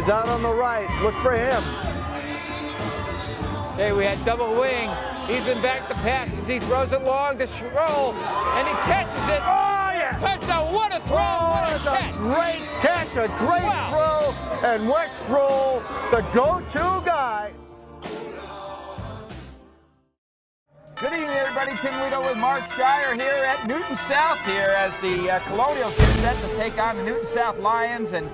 is out on the right. Look for him. Hey, we had double wing. He's been back to pass as he throws it long to Schroll, and he catches it. Oh, yeah. Touchdown. What a throw. Oh, what a catch. a great catch, a great Wow. throw, and Wes Roll, the go-to guy. Good evening, everybody. Tim Weedle with Mark Shire here at Newton South here as the uh, Colonials get set to take on the Newton South Lions. And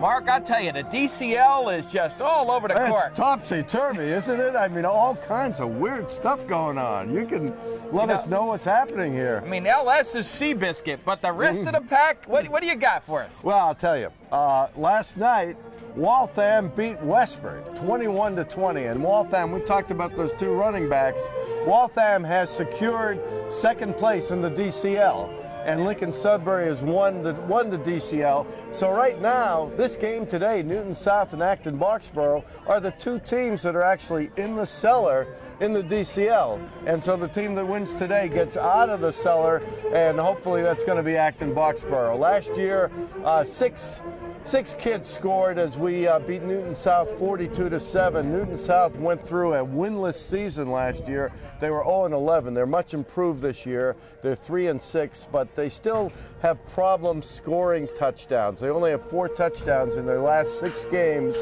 Mark, I tell you, the DCL is just all over the court. It's topsy-turvy, isn't it? I mean, all kinds of weird stuff going on. You can let You us know- know what's happening here. I mean, LS is Seabiscuit, but the rest of the pack, what, what do you got for us? Well, I'll tell you. Uh, last night, Waltham beat Westford 21 to 20, and Waltham. We talked about those two running backs. Waltham has secured second place in the DCL, and Lincoln Sudbury has won the won the DCL. So right now, this game today, Newton South and Acton Boxborough are the two teams that are actually in the cellar in the DCL. And so the team that wins today gets out of the cellar, and hopefully that's going to be Acton Boxborough. Last year, uh, six six kids scored as we uh, beat Newton South 42 to 7. Newton South went through a winless season last year. They were 0 and 11. They're much improved this year. They're 3 and 6, but they still have problems scoring touchdowns. They only have four touchdowns in their last six games,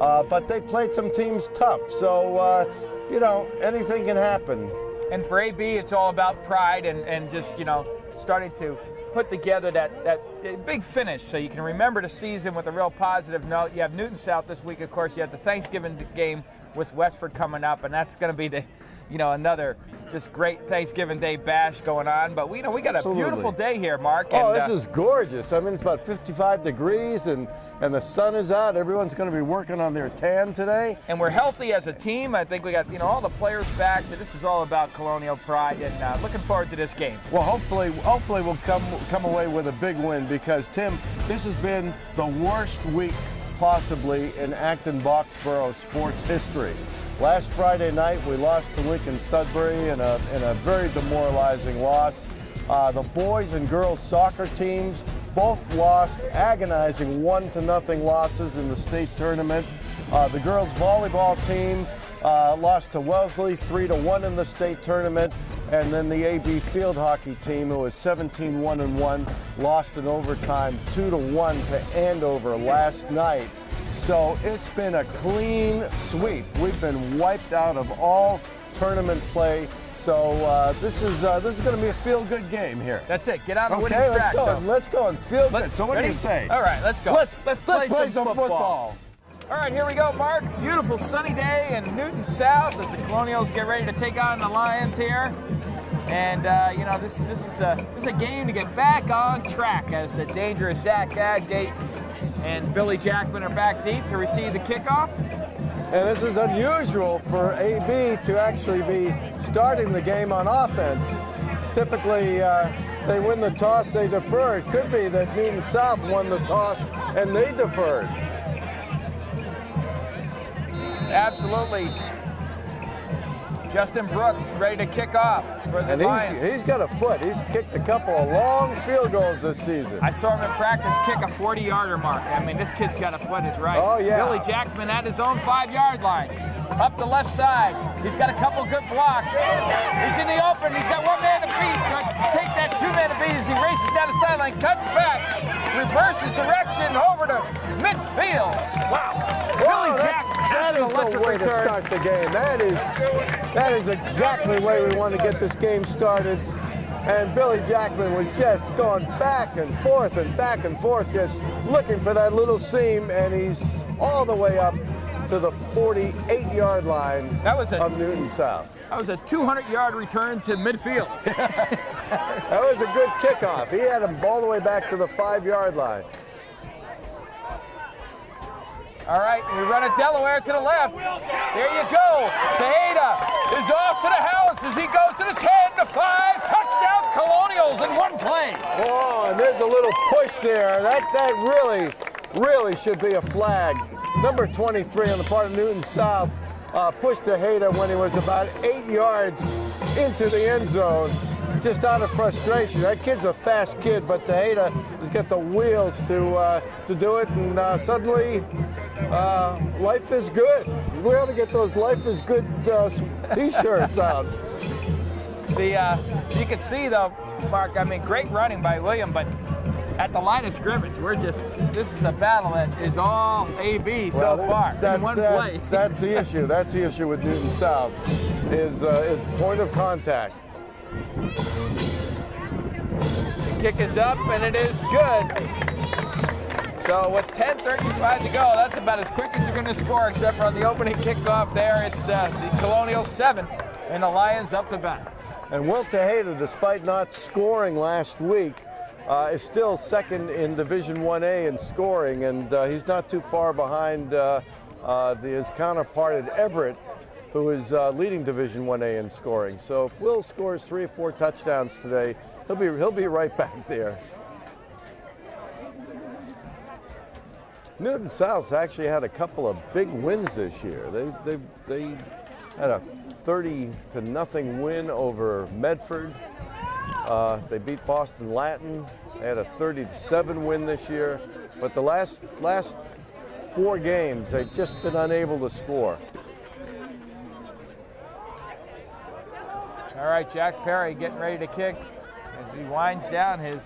uh, but they played some teams tough. So, uh, you know, anything can happen. And for AB, it's all about pride and, and just, you know, starting to put together that, that big finish so you can remember the season with a real positive note. You have Newton South this week, of course. You have the Thanksgiving game with Westford coming up, and that's going to be the, you know, another just great Thanksgiving Day bash going on. But we you know we got a beautiful day here, Mark. Oh, and, this uh, is gorgeous. I mean, it's about 55 degrees and, and the sun is out. Everyone's going to be working on their tan today. and we're healthy as a team. I think we got you know all the players back. So this is all about Colonial pride, and uh, looking forward to this game. Well, hopefully, hopefully we'll come come away with a big win because Tim, this has been the worst week possibly in Acton Boxborough sports history. Last Friday night, we lost to Lincoln Sudbury in a in a very demoralizing loss. Uh, the boys and girls soccer teams both lost agonizing one to nothing losses in the state tournament. Uh, the girls volleyball team uh, lost to Wellesley three to one in the state tournament, and then the AB field hockey team, who was 17-1 and one, lost in overtime two to one to Andover last night. So it's been a clean sweep. We've been wiped out of all tournament play. So uh, this is uh, this is going to be a feel-good game here. That's it. Get out on the Okay, winning let's track. go. so- Let's go and feel good. Let's- So what do you say? All right, let's go. Let's let's let's play, play some football. All right, here we go, Mark. Beautiful sunny day in Newton South as the Colonials get ready to take on the Lions here. And uh, you know this this is a this is a game to get back on track as the dangerous Zach Adgate and Billy Jackman are back deep to receive the kickoff. And this is unusual for AB to actually be starting the game on offense. Typically, uh, they win the toss, they defer. It could be that Newton South won the toss and they deferred. Absolutely. Justin Brooks ready to kick off for the And Lions. he's, he's got a foot. He's kicked a couple of long field goals this season. I saw him in practice kick a 40-yarder mark. I mean, this kid's got a foot is right. Oh, yeah. Billy Jackman at his own five-yard line. Up the left side. He's got a couple good blocks. He's in the open. He's got one man to beat. Take that two-man to beat as he races down the sideline, cuts back, reverses direction over to midfield. Wow. Wow, Billy that's, Jackman. that's an the way to start the game. That is, that is exactly the way we want to get this game started. And Billy Jackman was just going back and forth and back and forth, just looking for that little seam, and he's all the way up to the 48-yard line That was a- of Newton South. That was a 200-yard return to midfield. That was a good kickoff. He had him all the way back to the five-yard line. All right, we run a Delaware to the left. There you go. Tejeda is off to the house as he goes to the 10, the 5. Touchdown Colonials in one play. Oh, and there's a little push there. That, that really, really should be a flag. Number 23 on the part of Newton South uh, pushed Tejeda when he was about eight yards into the end zone just out of frustration. That kid's a fast kid, but Tejeda has got the wheels to uh, to do it, and uh, suddenly uh, life is good. We ought to get those life is good uh, T-shirts out. The uh, you can see though, Mark. I mean, great running by William, but at the line of scrimmage, we're just this is a battle that is all AB Well, so that- far that- in one that- play. That's the issue. That's the issue with Newton South, is uh, is the point of contact. The kick is up and it is good. So with 10:35 to go, that's about as quick as you're going to score, except for on the opening kickoff there. It's uh, the Colonial seven and the Lions up the bat. And Will Tejeda, despite not scoring last week, uh, is still second in Division 1A in scoring, and uh, he's not too far behind uh, uh, the, his counterpart at Everett, who is uh, leading Division 1A in scoring. So if Will scores three or four touchdowns today, he'll be he'll be right back there. Newton South's actually had a couple of big wins this year. They they they had a 30 to nothing win over Medford. Uh, they beat Boston Latin. They had a 30 to 7 win this year. But the last last four games, they've just been unable to score. All right, Jack Perry getting ready to kick as he winds down his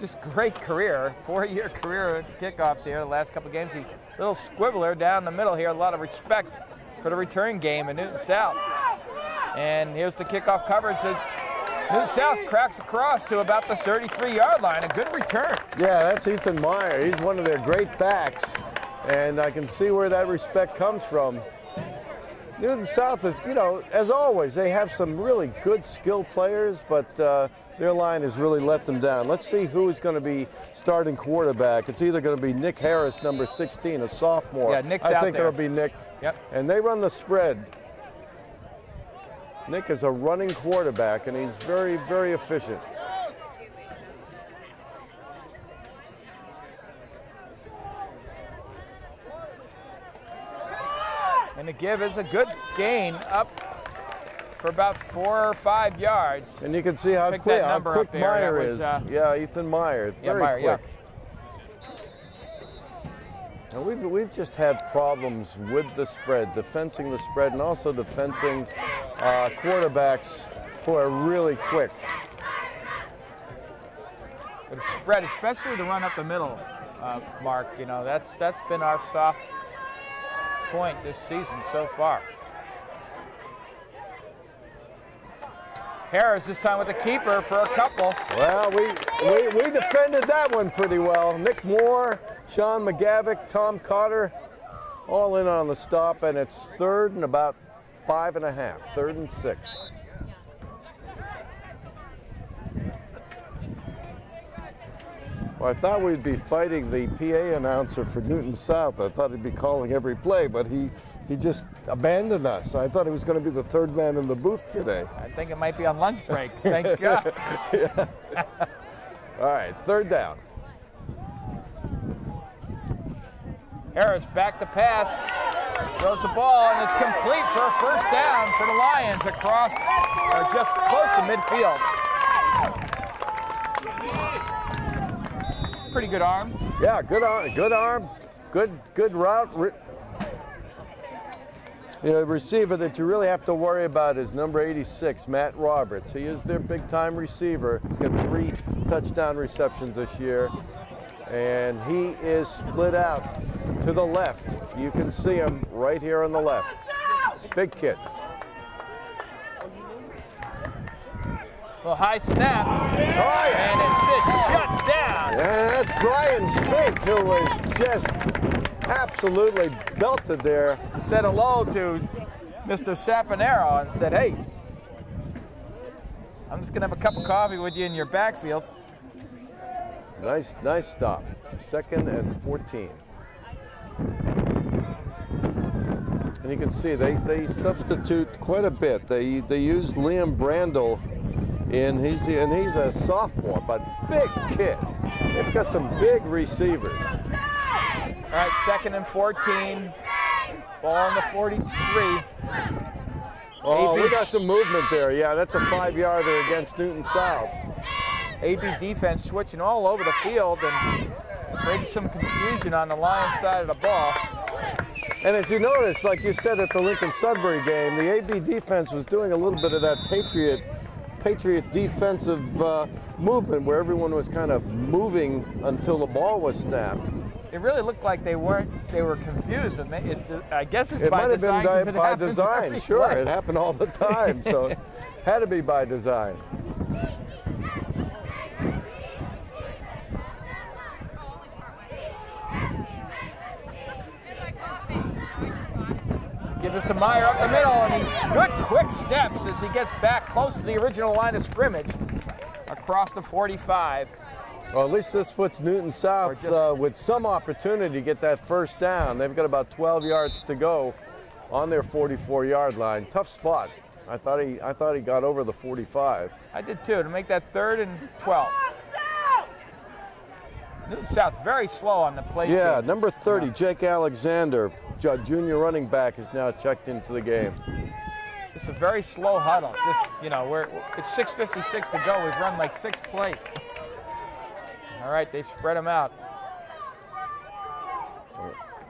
just great career, four-year career kickoffs here. The last couple games, he little squibbler down the middle here. A lot of respect for the return game in Newton South. And here's the kickoff coverage. So Newton South cracks across to about the 33-yard line. A good return. Yeah, that's Ethan Meyer. He's one of their great backs, and I can see where that respect comes from. Newton South is, you know, as always, they have some really good skilled players, but uh, their line has really let them down. Let's see who is going to be starting quarterback. It's either going to be Nick Harris, number 16, a sophomore. Yeah, Nick's I think there. it'll be Nick. Yep. And they run the spread. Nick is a running quarterback, and he's very, very efficient. And the give is a good gain up for about four or five yards. And you can see how Pick quick, how quick. Meyer was, is. uh, yeah, Ethan Meyer, Yeah, very Meyer, yeah. quick. And we've we've just had problems with the spread, defensing the spread, and also defensing uh, quarterbacks who are really quick. But spread, especially the run up the middle, uh, Mark. You know, that's that's been our soft point this season so far. Harris this time with the keeper for a couple. Well, we, we we defended that one pretty well. Nick Moore, Sean McGavick, Tom Cotter, all in on the stop, and it's third and about five and a half, third and six. Well, I thought we'd be fighting the PA announcer for Newton South. I thought he'd be calling every play, but he, he just abandoned us. I thought he was going to be the third man in the booth today. I think it might be on lunch break. Thank God. All right, third down. Harris back to pass. Throws the ball and it's complete for a first down for the Lions across or just close to midfield. Pretty good arm. Yeah, good arm, good arm, good good route. The receiver that you really have to worry about is number 86, Matt Roberts. He is their big-time receiver. He's got three touchdown receptions this year, and he is split out to the left. You can see him right here on the left. Big kid. Well, high snap, Oh, yeah. and it's just shut down. And that's Brian Spink, who was just absolutely belted there. Said hello to Mr. Saponaro and said, hey, I'm just going to have a cup of coffee with you in your backfield. Nice, nice stop. Second and 14. And you can see they, they substitute quite a bit. They they use Liam Brandel in he's and he's a sophomore, but big kid. They've got some big receivers. All right, second and 14. Ball on the 43. Oh, AB. we got some movement there. Yeah, that's a five yarder against Newton South. AB defense switching all over the field and creating some confusion on the Lions side of the ball. And as you notice, like you said at the Lincoln Sudbury game, the AB defense was doing a little bit of that Patriot Patriot defensive uh, movement where everyone was kind of moving until the ball was snapped. It really looked like they weren't. They were confused. But it's, I guess it's It by might have been di- by design, sure. play. It happened all the time, so it had to be by design. Give this to Meyer up the middle, and he good quick steps as he gets back close to the original line of scrimmage across the 45. Well, at least this puts Newton South uh, with some opportunity to get that first down. They've got about 12 yards to go on their 44-yard line. Tough spot. I thought he, I thought he got over the 45. I did too to make that third and 12. Newton South very slow on the play. Yeah, changes. number 30, Jake Alexander, junior running back, is now checked into the game. Just a very slow huddle. Just you know, we're it's 6:56 to go. We've run like six plays. All right, they spread them out.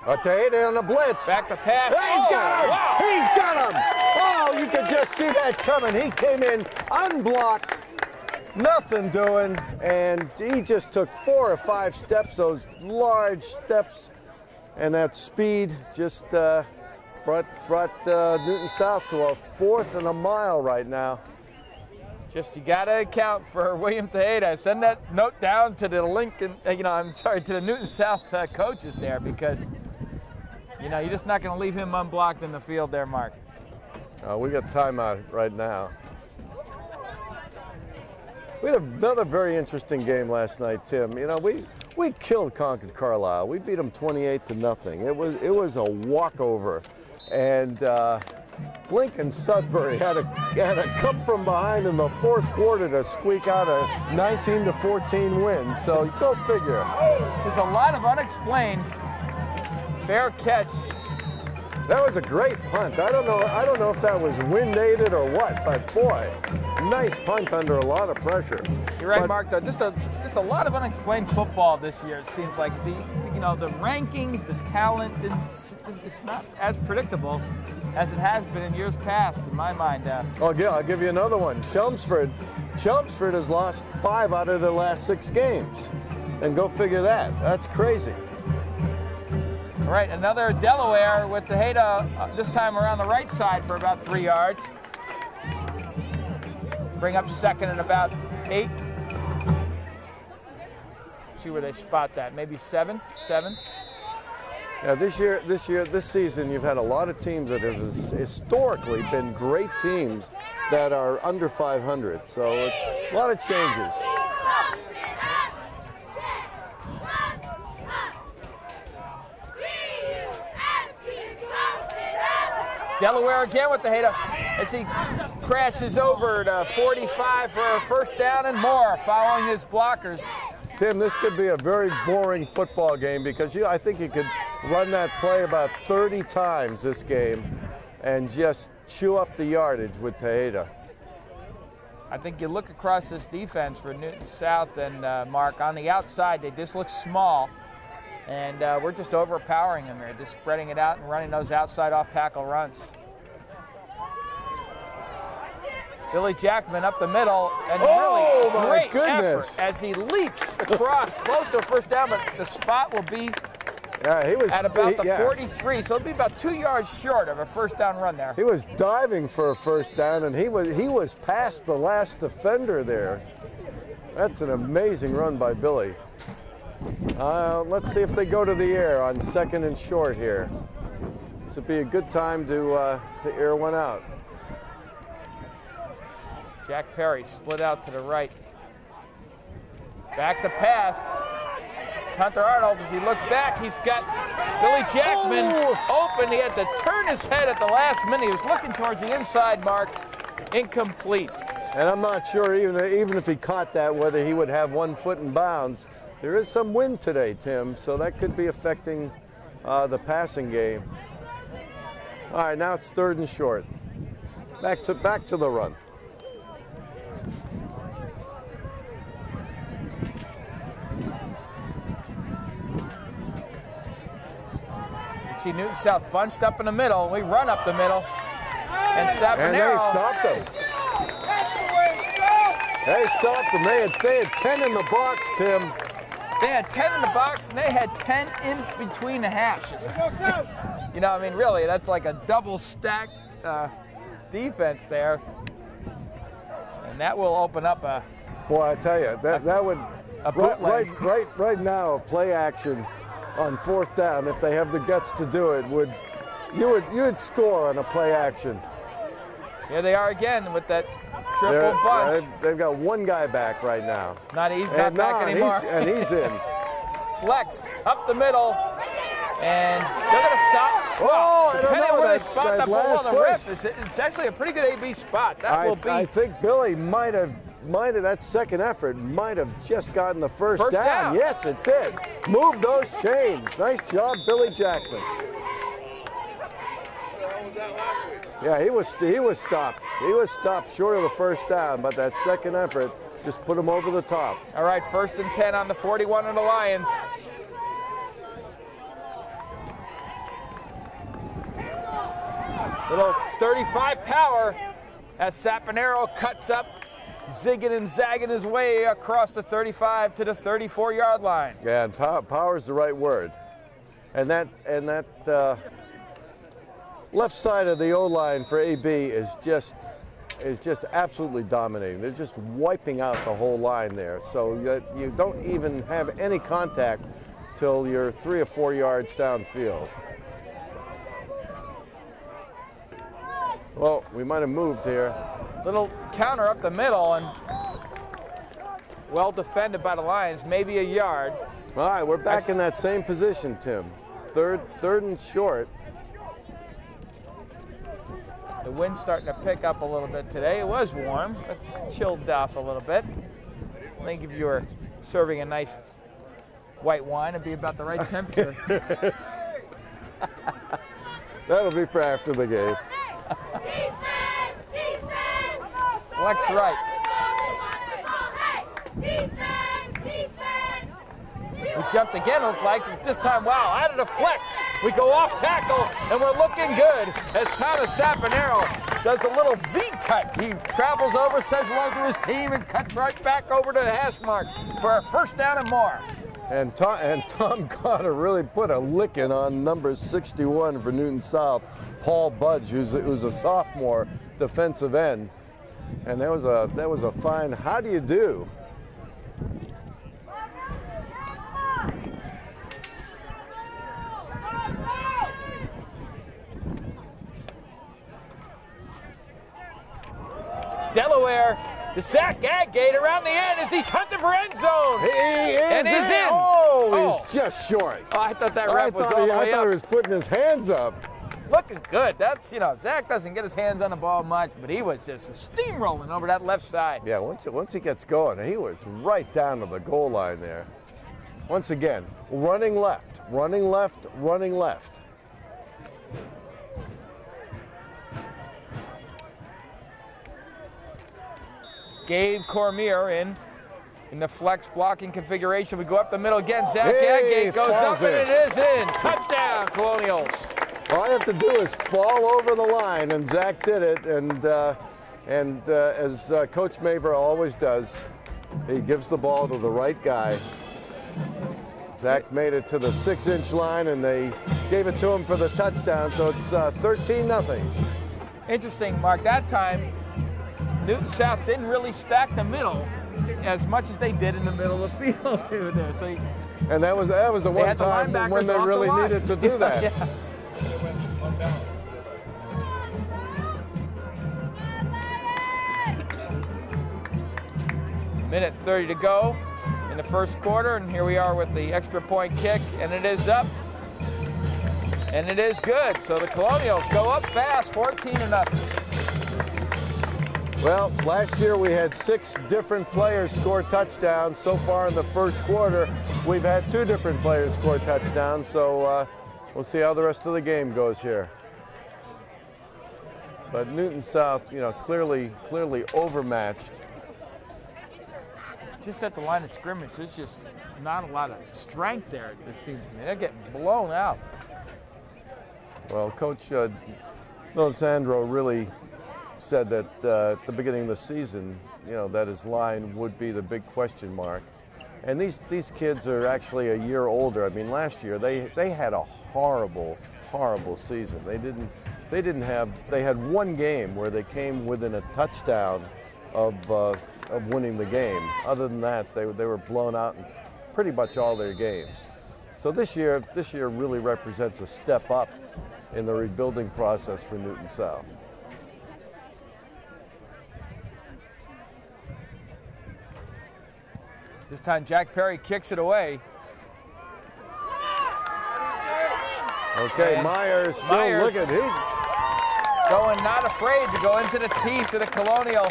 Tejeda on the blitz. Back to pass. He's Oh, got him! wow. He's got him! Oh, you could just see that coming. He came in unblocked, nothing doing, and he just took four or five steps, those large steps, and that speed just uh, brought, brought uh, Newton South to a fourth and a mile right now. Just you gotta account for William Tejeda. Send that note down to the Lincoln, uh, you know, I'm sorry, to the Newton South uh, coaches there because, you know, you're just not gonna leave him unblocked in the field there, Mark. Uh, we got timeout right now. We had another very interesting game last night, Tim. You know, we we killed Concord Carlisle. We beat them 28 to nothing. It was it was a walkover, and uh, Lincoln Sudbury had a had a come from behind in the fourth quarter to squeak out a 19 to 14 win. So go figure. There's a lot of unexplained fair catch. That was a great punt. I don't know. I don't know if that was wind aided or what, but boy, nice punt under a lot of pressure. You're right, But- Mark. Though just a just a lot of unexplained football this year. It seems like the you know the rankings, the talent, it's, it's not as predictable as it has been in years past, in my mind. Uh, Oh yeah, I'll give you another one. Chelmsford, Chelmsford has lost five out of their last six games, and go figure that. That's crazy. All right, another Delaware with Tejeda uh, this time around the right side for about three yards. Bring up second and about eight. See where they spot that. Maybe seven, seven. Yeah, this year, this year, this season, you've had a lot of teams that have historically been great teams that are under 500. So it's a lot of changes. Delaware again with Tejeda as he crashes over to 45 for a first down and more, following his blockers. Tim, this could be a very boring football game because you, I think you could run that play about 30 times this game and just chew up the yardage with Tejeda. I think you look across this defense for Newton South and uh, Mark on the outside, they just look small. And uh, we're just overpowering them here, just spreading it out and running those outside off tackle runs. Billy Jackman up the middle, and Oh, really my great goodness. effort as he leaps across close to a first down, but the spot will be Yeah, he was at about he- the yeah. 43, so it'd be about two yards short of a first down run there. He was diving for a first down, and he was he was past the last defender there. That's an amazing run by Billy. Uh, let's see if they go to the air on second and short here. This would be a good time to uh, to air one out. Jack Perry split out to the right. Back to pass. It's Hunter Arnold, as he looks back, he's got Billy Jackman Oh. open. He had to turn his head at the last minute. He was looking towards the inside mark. Incomplete. And I'm not sure even even if he caught that whether he would have one foot in bounds. There is some wind today, Tim, so that could be affecting uh, the passing game. All right, now it's third and short. Back to back to the run. See Newton South bunched up in the middle. We run up the middle. And And they stopped them. They stopped them. They had, they had 10 in the box, Tim. They had 10 in the box and they had 10 in between the hashes. You know, I mean, really, that's like a double stacked uh, defense there. And that will open up a. Boy, I tell you, that, that would right, right right right now play action on fourth down if they have the guts to do it would you would you would score on a play action. Here they are again with that triple They're- bunch. they've- They've got one guy back right now. Not he's not And, back and anymore. he's, and he's in. Flex up the middle, and they're gonna stop. Oh, I don't know, that- they spot that that, ball last on the ref, it's, it's actually a pretty good AB spot. That I, will be I think Billy might have might have that second effort might have just gotten the first, First down. Yes, it did. Move those chains. Nice job, Billy Jackman. Yeah, he was he was stopped. He was stopped short of the first down, but that second effort just put him over the top. all right. First and ten on the 41 of the Lions. Little 35 power as Saponaro cuts up, zigging and zagging his way across the 35 to the 34 yard line. Yeah, and power, power is the right word. And that and that uh, left side of the O line for AB is just is just absolutely dominating. They're just wiping out the whole line there. So that you don't even have any contact till you're three or four yards downfield. Well, we might have moved here. Little counter up the middle and well defended by the Lions, maybe a yard. All right, we're back in that same position, Tim. Third, third and short. The wind's starting to pick up a little bit today. It was warm. It's chilled off a little bit. I think if you were serving a nice white wine, it'd be about the right temperature. That'll be for after the game. Flex right. We jumped again, looked like. This time, wow, out of the flex. We go off tackle, and we're looking good as Thomas Saponaro does a little V cut. He travels over, says hello to his team, and cuts right back over to the hash mark for a first down and more. And Tom, and Tom Cotter really put a licking on number 61 for Newton South, Paul Budge, who's who's a sophomore defensive end. And that was a that was a fine. How do you do? Delaware, the Zach Agate around the end as he's hunting for end zone. He is And he's in. Oh, Oh. he's just short. Oh, I thought that I ref was thought, all he, I thought up. he was putting his hands up. Looking good. That's, you know, Zach doesn't get his hands on the ball much, but he was just steamrolling over that left side. Yeah, once it once he gets going, he was right down to the goal line there. Once again, running left, running left, running left. Gabe Cormier in in the flex blocking configuration. We go up the middle again. Zach Hey, Agate goes up and it is in. Touchdown, Colonials. All I have to do is fall over the line, and Zach did it. And uh, and uh, as uh, Coach Maver always does, he gives the ball to the right guy. Zach made it to the six-inch line, and they gave it to him for the touchdown. So it's uh, 13 nothing. Interesting, Mark. That time, Newton South didn't really stack the middle as much as they did in the middle of the field there. So you- And that was that was the they one had the time when they off the really needed to do that. Yeah. Minute 30 to go in the first quarter, and here we are with the extra point kick, and it is up, and it is good. So the Colonials go up fast, 14 to nothing. Well, last year we had six different players score touchdowns. So far in the first quarter, we've had two different players score touchdowns. So uh, we'll see how the rest of the game goes here. But Newton South, you know, clearly, clearly overmatched. Just at the line of scrimmage, there's just not a lot of strength there, it seems to me. They're getting blown out. Well, Coach uh, Sandro really said that uh, at the beginning of the season, you know, that his line would be the big question mark. And these, these kids are actually a year older. I mean, last year they, they had a horrible, horrible season. They didn't, they didn't have, they had one game where they came within a touchdown of, uh, of winning the game. Other than that, they, they were blown out in pretty much all their games. So this year, this year really represents a step up in the rebuilding process for Newton South. This time Jack Perry kicks it away. Okay, And Myers still Myers- looking. He, Going not afraid to go into the teeth of the Colonial.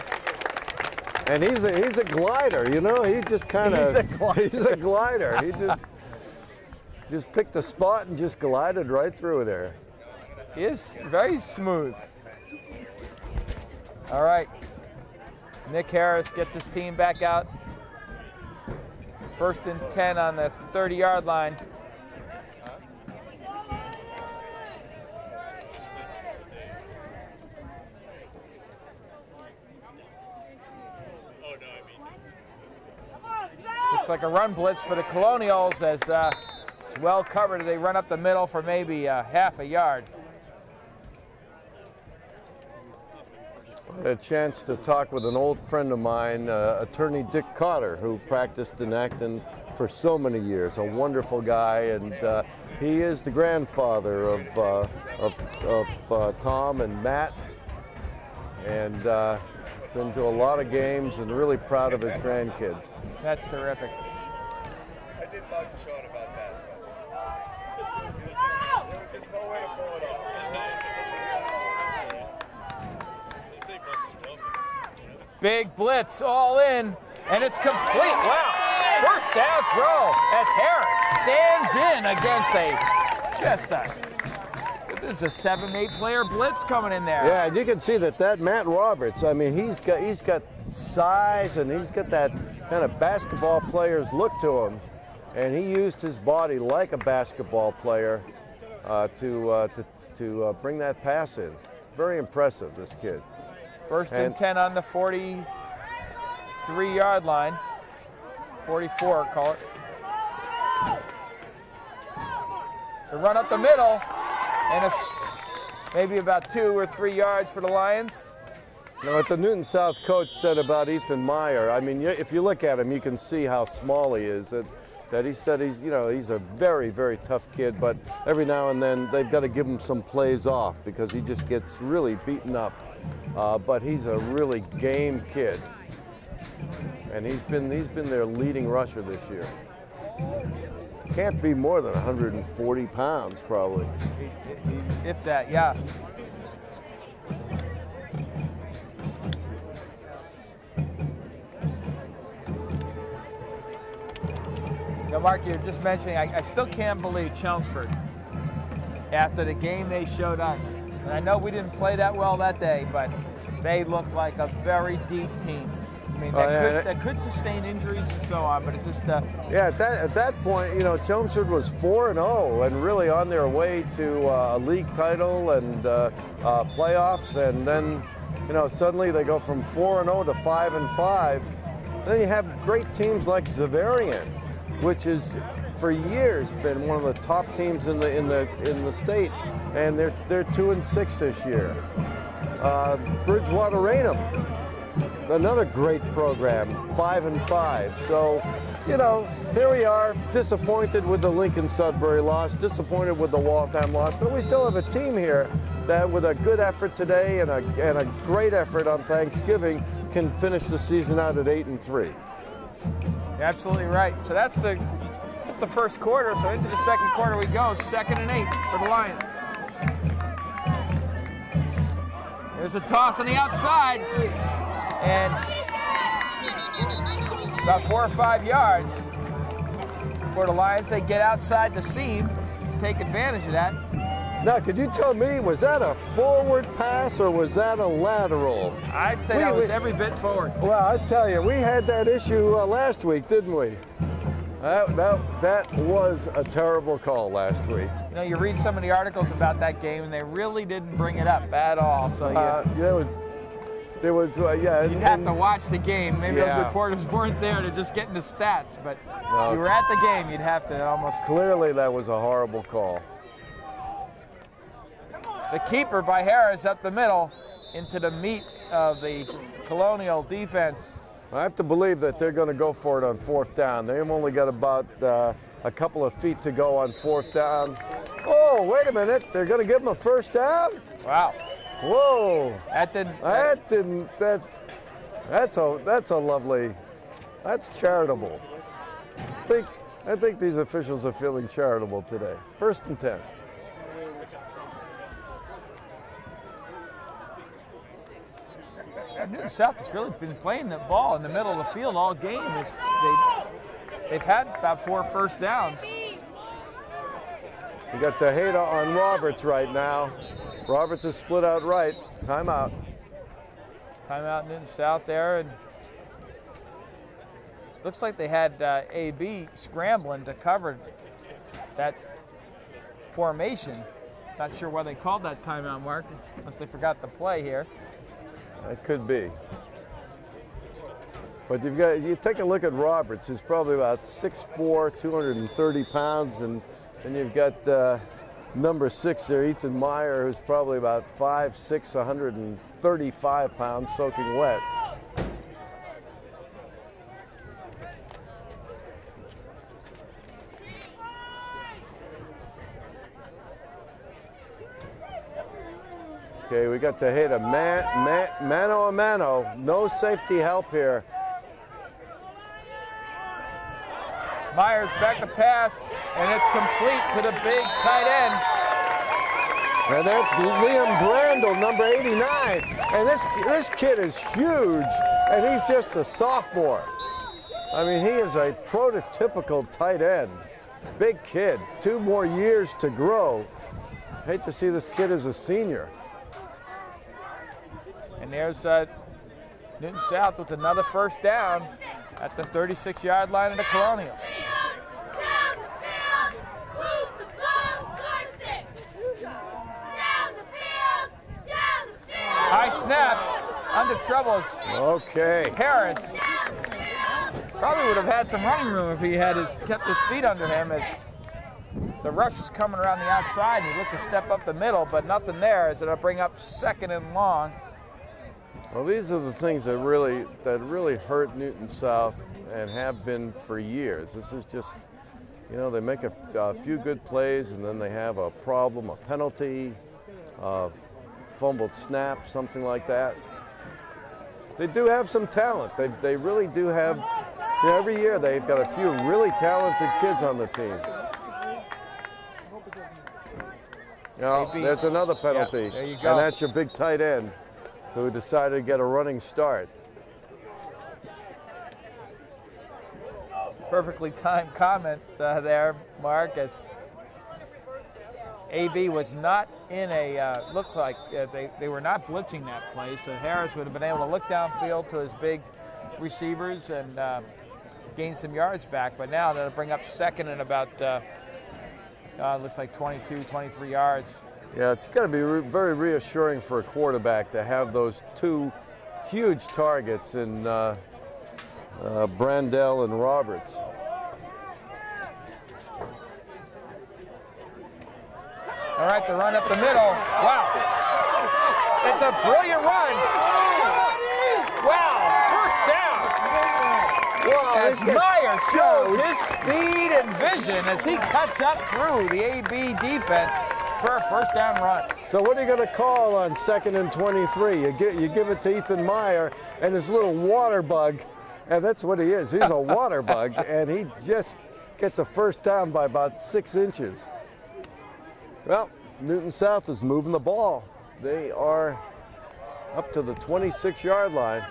And he's a he's a glider, you know. He just kind of glider. he's a glider. He just just picked a spot and just glided right through there. He is very smooth. All right. Nick Harris gets his team back out. First and 10 on the 30 yard line. Looks like a run blitz for the Colonials as uh, it's well covered. They run up the middle for maybe uh, half a yard. a chance to talk with an old friend of mine, uh, attorney Dick Cotter, who practiced in Acton for so many years. A wonderful guy, and uh, he is the grandfather of uh, of, of uh, Tom and Matt, and uh, been to a lot of games and really proud of his grandkids. That's terrific. I did talk to Sean about that. There's no way to pull it off. They say Gus is broken. Big blitz all in, and it's complete. Wow. First down throw as Harris stands in against a just a this is a seven, eight player blitz coming in there. Yeah, and you can see that that Matt Roberts. I mean, he's got he's got size and he's got that kind of basketball player's look to him, and he used his body like a basketball player uh, to uh, to to uh, bring that pass in. Very impressive, this kid. First and, And- 10 on the 43 yard line. 44, call it. The run up the middle, and it's maybe about two or three yards for the Lions. Now, what the Newton South coach said about Ethan Meyer, I mean, if you look at him, you can see how small he is. That, that he said he's, you know, he's a very, very tough kid, but every now and then they've got to give him some plays off because he just gets really beaten up. Uh, but he's a really game kid, and he's been he's been their leading rusher this year. Can't be more than 140 pounds, probably. If that, yeah. Now, Mark, you're just mentioning, I, I still can't believe Chelmsford, after the game they showed us, and I know we didn't play that well that day, but they looked like a very deep team. I mean, Oh, that, yeah, could, that- could sustain injuries and so on, but it's just, uh, Yeah, at that, at that point, you know, Chelmsford was 4 and 0 and really on their way to uh, a league title and uh, uh, playoffs. And then, you know, suddenly they go from 4 and 0 to 5 and 5. Then you have great teams like Xaverian, which has for years been one of the top teams in the in the in the state, and they're they're 2 and 6 this year. Uh, Bridgewater Raynham, another great program, five and five. So, you know, here we are, disappointed with the Lincoln Sudbury loss, disappointed with the Waltham loss, but we still have a team here that, with a good effort today and a and a great effort on Thanksgiving, can finish the season out at eight and three. You're absolutely right. So that's the that's the first quarter. So into the second quarter we go. Second and eight for the Lions. There's a toss on the outside, and about four or five yards for the Lions. They get outside the seam, take advantage of that. Now, could you tell me, was that a forward pass or was that a lateral? I'd say We- that was we- every bit forward. Well, I tell you, we had that issue uh, last week, didn't we? That, that, that was a terrible call last week. You know, you read some of the articles about that game, and they really didn't bring it up at all. So you, Uh, there was, there was, uh, yeah. You'd have to watch the game. Maybe Yeah. those reporters weren't there to just get into stats, but No. you were at the game, you'd have to almost. Clearly, that was a horrible call. The keeper by Harris up the middle into the meat of the Colonial defense. I have to believe that they're going to go for it on fourth down. They've only got about uh, a couple of feet to go on fourth down. Oh, wait a minute. They're going to give them a first down? Wow, Whoa. that didn't. That didn't, that, that's a, that's a lovely, that's charitable. I think, I think these officials are feeling charitable today. First and 10. Newton South has really been playing the ball in the middle of the field all game. They, they've had about four first downs. We got Tejeda on Roberts right now. Roberts is split out right. Timeout. Timeout Newton South there, and looks like they had uh, AB scrambling to cover that formation. Not sure why they called that timeout, Mark, unless they forgot the play here. That could be. But you've got you take a look at Roberts, who's probably about 6'4", 230 pounds, and then you've got uh, number six there, Ethan Meyer, who's probably about 5'6", 135 pounds, soaking wet. Okay, we got to hit a man, man, mano a mano. No safety help here. Myers back to pass, and it's complete to the big tight end. And that's Liam Brandel, number 89. And this this kid is huge, and he's just a sophomore. I mean, he is a prototypical tight end. Big kid, two more years to grow. Hate to see this kid as a senior. And there's uh, Newton South with another first down at the 36-yard line of the Colonial. Down the field! Move the ball! Score six! Down the field! Down the field! High snap, under troubles. Okay. Harris probably would have had some running room if he had his, kept his feet under him as the rush is coming around the outside. He looked to step up the middle, but nothing there as it'll bring up second and long. Well, these are the things that really that really hurt Newton South and have been for years. This is just, you know, they make a, a few good plays and then they have a problem, a penalty, a fumbled snap, something like that. They do have some talent. They, they really do have. You know, every year they've got a few really talented kids on the team. Oh, there's another penalty. there you go. And that's your big tight end who decided to get a running start. Perfectly timed comment uh, there, Mark, as AB was not in a, uh, looked like uh, they, they were not blitzing that play, so Harris would have been able to look downfield to his big receivers and uh, gain some yards back. But now they'll bring up second and about, uh, uh, looks like 22, 23 yards. Yeah, it's got to be re- very reassuring for a quarterback to have those two huge targets in uh, uh, Brandel and Roberts. All right, the run up the middle. Wow. It's a brilliant run. Wow, first down. Wow, As Meyer shows his speed and vision as he cuts up through the AB defense for a first down run. So what are you going to call on second and 23? You give, you give it to Ethan Meyer and his little water bug And that's what he is. He's a water bug, and he just gets a first down by about six inches. Well, Newton South is moving the ball. They are up to the 26 yard line.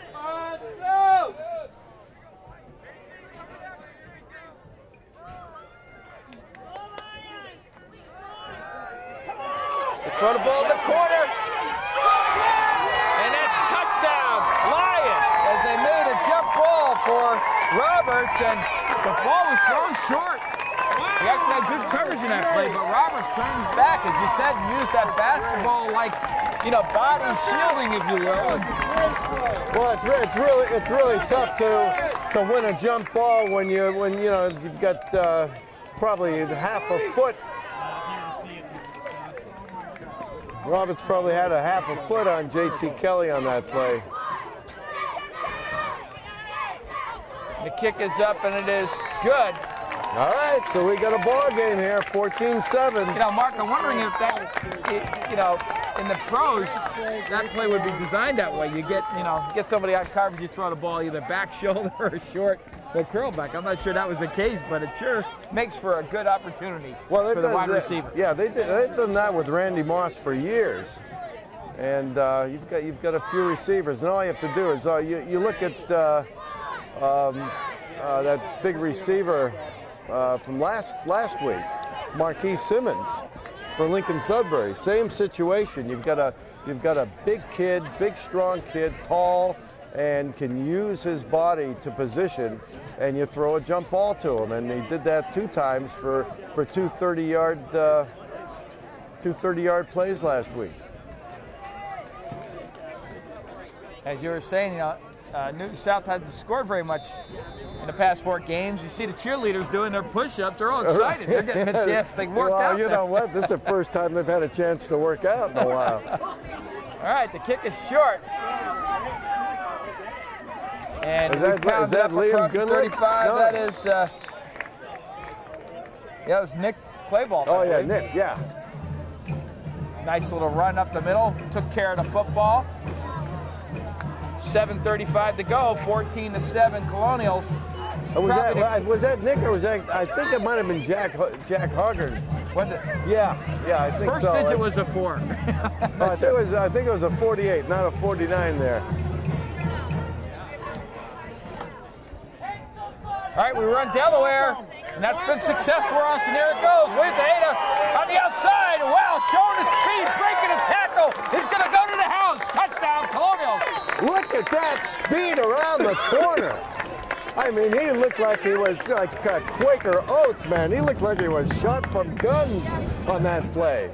They throw the ball in the corner. And that's touchdown, Lions, as they made a jump ball for Roberts, and the ball was thrown short. He actually had good coverage in that play, but Roberts turned back, as you said, and used that basketball like, you know, body shielding, if you will. Well, it's, re- it's really it's really tough to to win a jump ball when you when you know you've got uh, probably half a foot. Roberts probably had a half a foot on J.T. Kelly on that play. The kick is up, and it is good. All right, so we got a ball game here, 14-7. You know, Mark, I'm wondering if that, you know, in the pros, that play would be designed that way. You get, you know, get somebody out coverage, you throw the ball either back shoulder or short or curl back. I'm not sure that was the case, but it sure makes for a good opportunity Well, for the done wide that- receiver. Yeah, they did, they've done that with Randy Moss for years, and uh, you've got you've got a few receivers, and all you have to do is uh, you you look at uh, um, uh, that big receiver uh, from last last week, Marquise Simmons for Lincoln Sudbury. Same situation. You've got a you've got a big kid, big strong kid, tall, and can use his body to position, and you throw a jump ball to him. And he did that two times for for two 30 yard uh, two 30 yard plays last week. As you were saying, you know, uh, Newton South hasn't scored very much in the past four games. You see the cheerleaders doing their push-ups. They're all excited. They're getting a chance. They worked well, out. you know what? This is the first time they've had a chance to work out in a while. All right, the kick is short. And Is that- is that Liam across 35. No. That is, uh, yeah, it was Nick Clayball. Oh yeah. Nick. Yeah. Nice little run up the middle. Took care of the football. 7:35 to go. 14 to seven. Colonials. Uh, Was that Probably- was that Nick or was that? I think it might have been Jack Jack Hoggard. Was it? Yeah, yeah, I think First so. digit was a four. I think it was I think it was a 48, not a 49 there. All right, we run Delaware, and that's been successful for us. And there it goes. William Tejeda on the outside. Wow, showing his speed, breaking a tackle. He's going to go to the house. Touchdown, Colonials. Look at that speed around the corner. I mean, he looked like he was like uh, Quaker Oats, man. He looked like he was shot from guns on that play.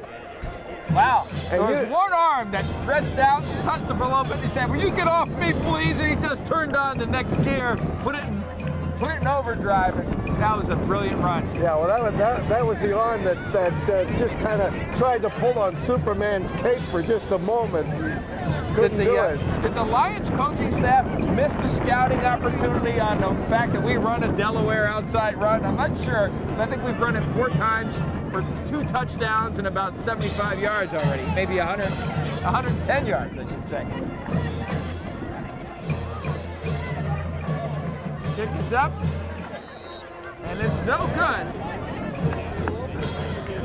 Wow. And there was you- one arm that stretched out, touched him a little bit. and He said, "Will you get off me, please?" And he just turned on the next gear, put it in, put it in overdrive. And that was a brilliant run. Yeah, well, that was, that, that was the arm that, that uh, just kind of tried to pull on Superman's cape for just a moment. Couldn't the, do uh, it. did the Lions coaching staff miss the scouting opportunity on the fact that we run a Delaware outside run? I'm not sure. I think we've run it four times for two touchdowns and about 75 yards already, maybe 100, 110 yards, I should say. Kick is up, and it's no good.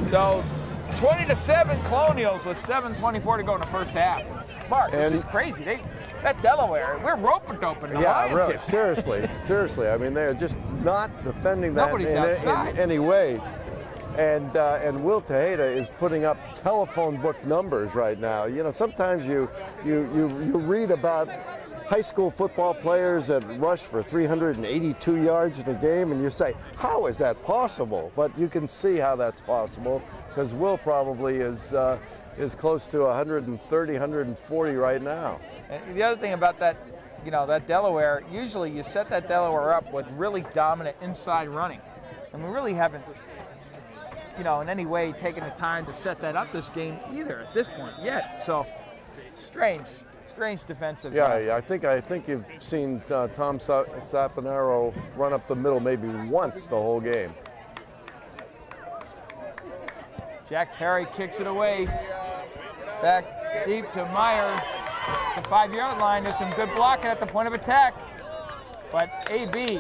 So 20 to 7 Colonials with 7.24 to go in the first half. Mark, And- this is crazy. They, that Delaware, we're rope doping the Yeah, Lions seriously, seriously. I mean, they're just not defending that Nobody's in, outside. in any way. And uh, and Will Tejeda is putting up telephone book numbers right now. You know, sometimes you you you, you read about high school football players that rush for 382 yards in a game, and you say, how is that possible? But you can see how that's possible because Will probably is uh, is close to 130, 140 right now. And the other thing about that, you know, that Delaware, usually you set that Delaware up with really dominant inside running. And we really haven't, you know, in any way taken the time to set that up this game either at this point yet. So strange, strange defensive. Yeah, uh, I think I think you've seen uh, Tom Sa- Saponaro run up the middle maybe once the whole game. Jack Perry kicks it away. Back deep to Meyer. The five yard line. There's some good blocking at the point of attack. But AB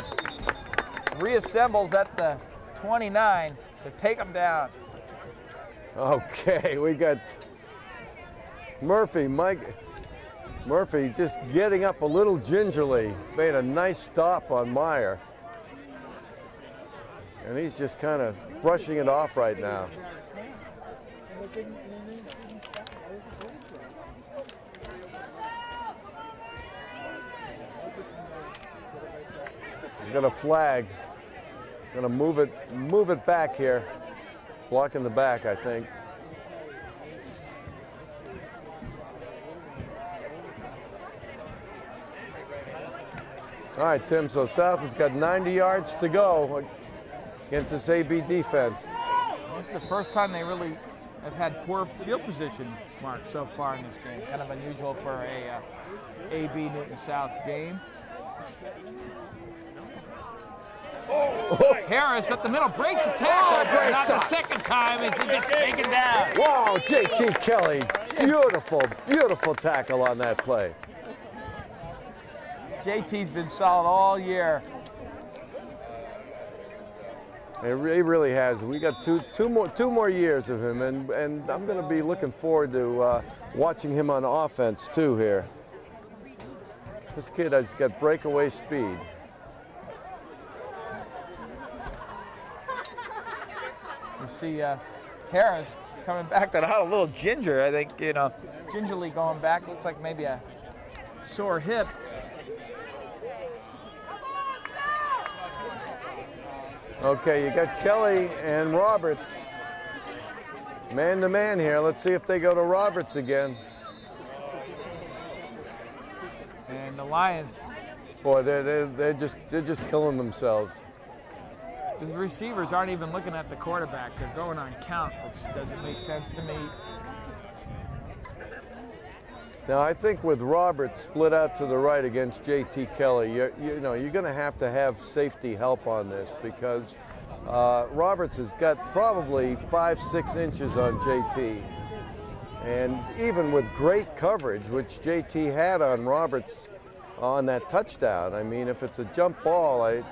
reassembles at the 29 to take them down. Okay, we got Murphy, Mike Murphy just getting up a little gingerly, made a nice stop on Meyer. And he's just kind of brushing it off right now. We got a flag. Gonna move it, move it back here. Blocking the back, I think. All right, Tim, so South has got 90 yards to go against this AB defense. This is the first time they really have had poor field position, Mark, so far in this game. Kind of unusual for a uh, AB Newton South game. Oh, Harris at the middle breaks the tackle, Oh, but not the second time as he gets taken down. Wow, JT Kelly, beautiful, beautiful tackle on that play. JT's been solid all year. It he really has. We got two, two more, two more years of him, and and I'm going to be looking forward to uh, watching him on offense too. Here, this kid has got breakaway speed. You see uh, Harris coming back to not a little ginger. I think, you know, gingerly going back. Looks like maybe a sore hip. Okay, you got Kelly and Roberts, man to man here. Let's see if they go to Roberts again. And the Lions, Boy, they're they're, they're just they're just killing themselves. the receivers aren't even looking at the quarterback. They're going on count, which doesn't make sense to me. Now, I think with Roberts split out to the right against J.T. Kelly, you, you know, you're going to have to have safety help on this because uh, Roberts has got probably five, six inches on J.T. And even with great coverage, which J.T. had on Roberts on that touchdown, I mean, if it's a jump ball, I.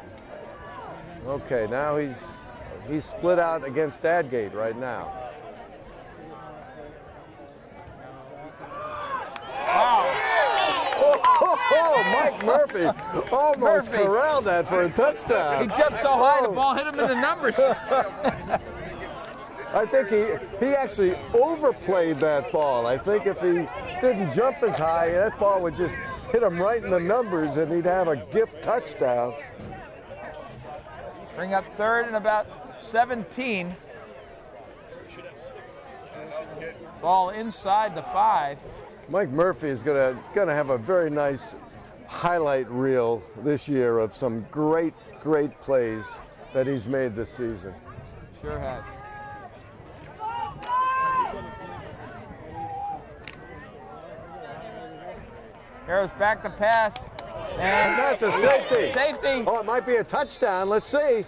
Okay, now he's he's split out against Adgate right now. Oh, Mike Murphy almost Murphy. corralled that for a touchdown. He jumped so high, the ball hit him in the numbers. I think he he actually overplayed that ball. I think if he didn't jump as high, that ball would just hit him right in the numbers, and he'd have a gift touchdown. Bring up third and about 17. Ball inside the five. Mike Murphy is gonna gonna have a very nice highlight reel this year of some great great plays that he's made this season. Sure has. Harris back to pass. And that's a safety. safety. Oh, it might be a touchdown. Let's see.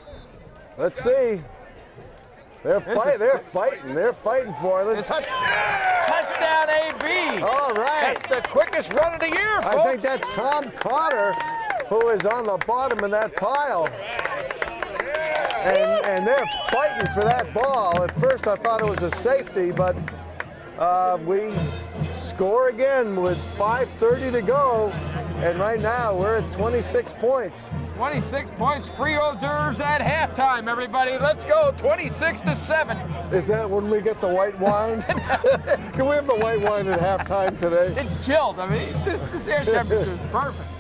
Let's see. They're This fight, They're fighting. They're fighting for it. Touch- Touchdown AB. All right. That's the quickest run of the year, folks. I think that's Tom Cotter, who is on the bottom of that pile. And, and they're fighting for that ball. At first, I thought it was a safety, but uh, we score again with 5:30 to go, and right now we're at 26 points. 26 points, free hors d'oeuvres at halftime, everybody. Let's go, 26 to 7. Is that when we get the white wine? Can we have the white wine at halftime today? It's chilled. I mean, this, this air temperature is perfect.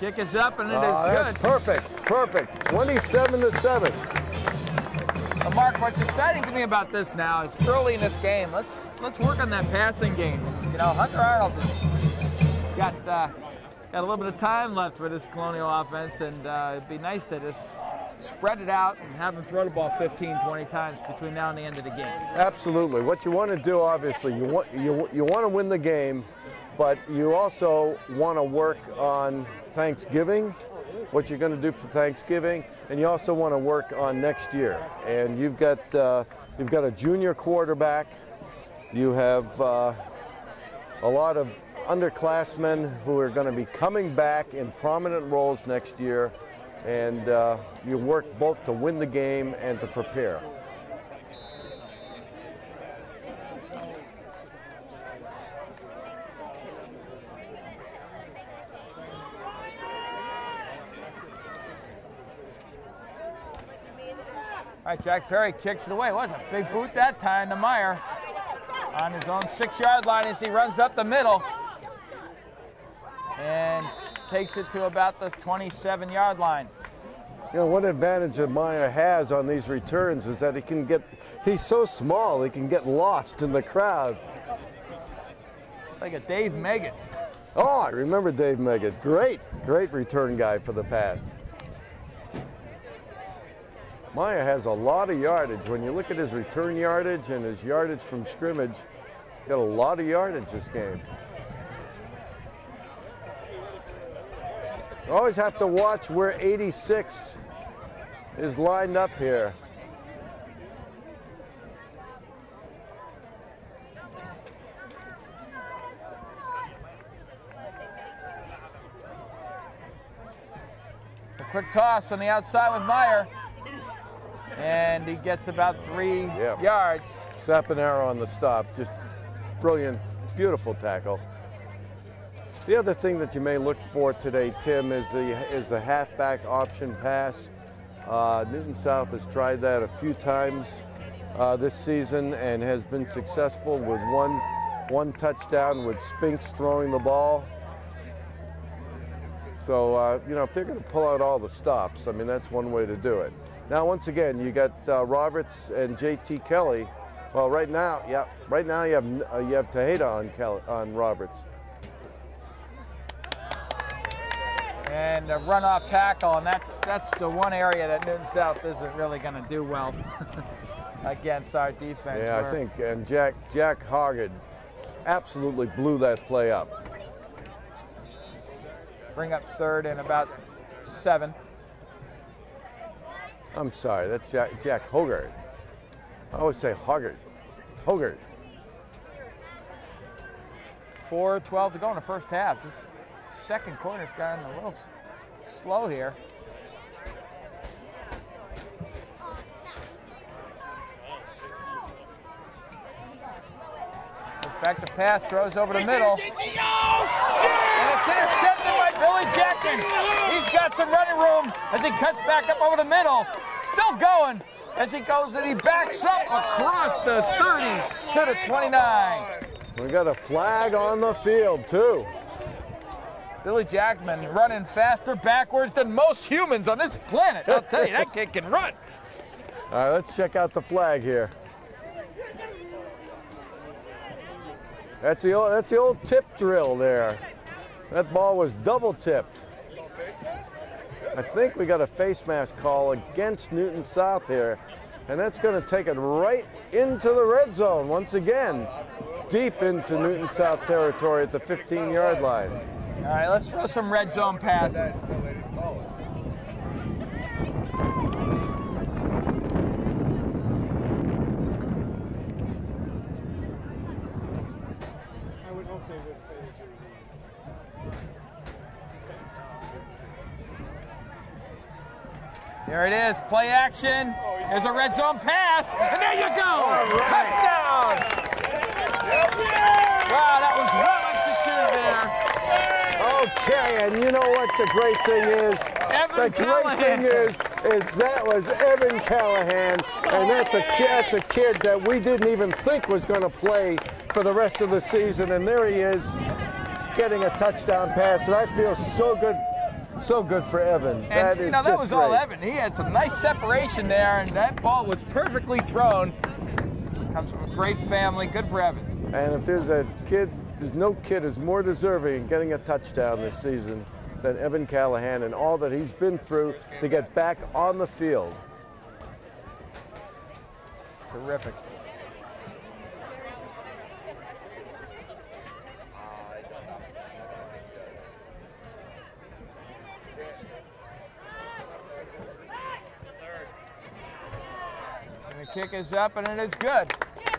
Kick is up, and it is Ah, that's good. perfect, perfect. 27 to 7. Uh, Mark, what's exciting to me about this now is early in this game, let's let's work on that passing game. You know, Hunter Arnold has got uh, got a little bit of time left for this Colonial offense, and uh, it'd be nice to just spread it out and have him throw the ball 15, 20 times between now and the end of the game. Absolutely. What you want to do, obviously, you want you you want to win the game, but you also want to work on Thanksgiving what you're going to do for Thanksgiving, and you also want to work on next year. And you've got uh, you've got a junior quarterback. You have uh, a lot of underclassmen who are going to be coming back in prominent roles next year, and uh, you work both to win the game and to prepare. Right, Jack Perry kicks it away. What a big boot that time to Meyer on his own six-yard line as he runs up the middle and takes it to about the 27-yard line. You know, one advantage that Meyer has on these returns is that he can get, he's so small, he can get lost in the crowd. Like a Dave Megan. Oh, I remember Dave Meggett. Great, great return guy for the Pats. Meyer has a lot of yardage. When you look at his return yardage and his yardage from scrimmage, got a lot of yardage this game. You always have to watch where 86 is lined up here. A quick toss on the outside with Meyer. And he gets about three Yeah. yards. Saponaro on the stop, just brilliant, beautiful tackle. The other thing that you may look for today, Tim, is the is the halfback option pass. Uh, Newton South has tried that a few times uh, this season and has been successful with one one touchdown with Spinks throwing the ball. So uh, you know if they're going to pull out all the stops, I mean that's one way to do it. Now once again, you got uh, Roberts and J.T. Kelly. Well, right now, yeah, right now you have uh, you have Tejeda on Kelly, on Roberts. And a runoff tackle, and that's that's the one area that Newton South isn't really going to do well against our defense. Yeah, I think, and Jack Jack Hoggard absolutely blew that play up. bring up third and about seven. I'm sorry, that's Jack Jack Hoggard. I always say Hoggard. It's Hoggard. 4-12 to go in the first half. This second quarter's gotten a little slow here. Back to pass, throws over the middle. And it's Billy Jackson. He's got some running room as he cuts back up over the middle. Still going as he goes and he backs up across the 30 to the 29. We got a flag on the field too. Billy Jackman running faster backwards than most humans on this planet. I'll tell you, that kid can run. All right, let's check out the flag here. That's the old, that's the old tip drill there. That ball was double tipped. I think we got a face mask call against Newton South here, and that's going to take it right into the red zone once again, deep into Newton South territory at the 15-yard line. All right, let's throw some red zone passes. That's the way to call it. Here it is, play action. There's a red zone pass, and there you go, touchdown. Wow, that was well executed there. Okay, and you know what the great thing is? Evan the great thing is, is that was Evan Callahan, and that's a that's a kid that we didn't even think was going to play for the rest of the season, and there he is, getting a touchdown pass, and I feel so good, so good for Evan. And that you know, that was great. all Evan. He had some nice separation there, and that ball was perfectly thrown. Comes from a great family. Good for Evan. And if there's a kid, there's no kid is more deserving getting a touchdown this season than Evan Callahan and all that he's been through to get back on the field. Terrific. Kick is up and it is good.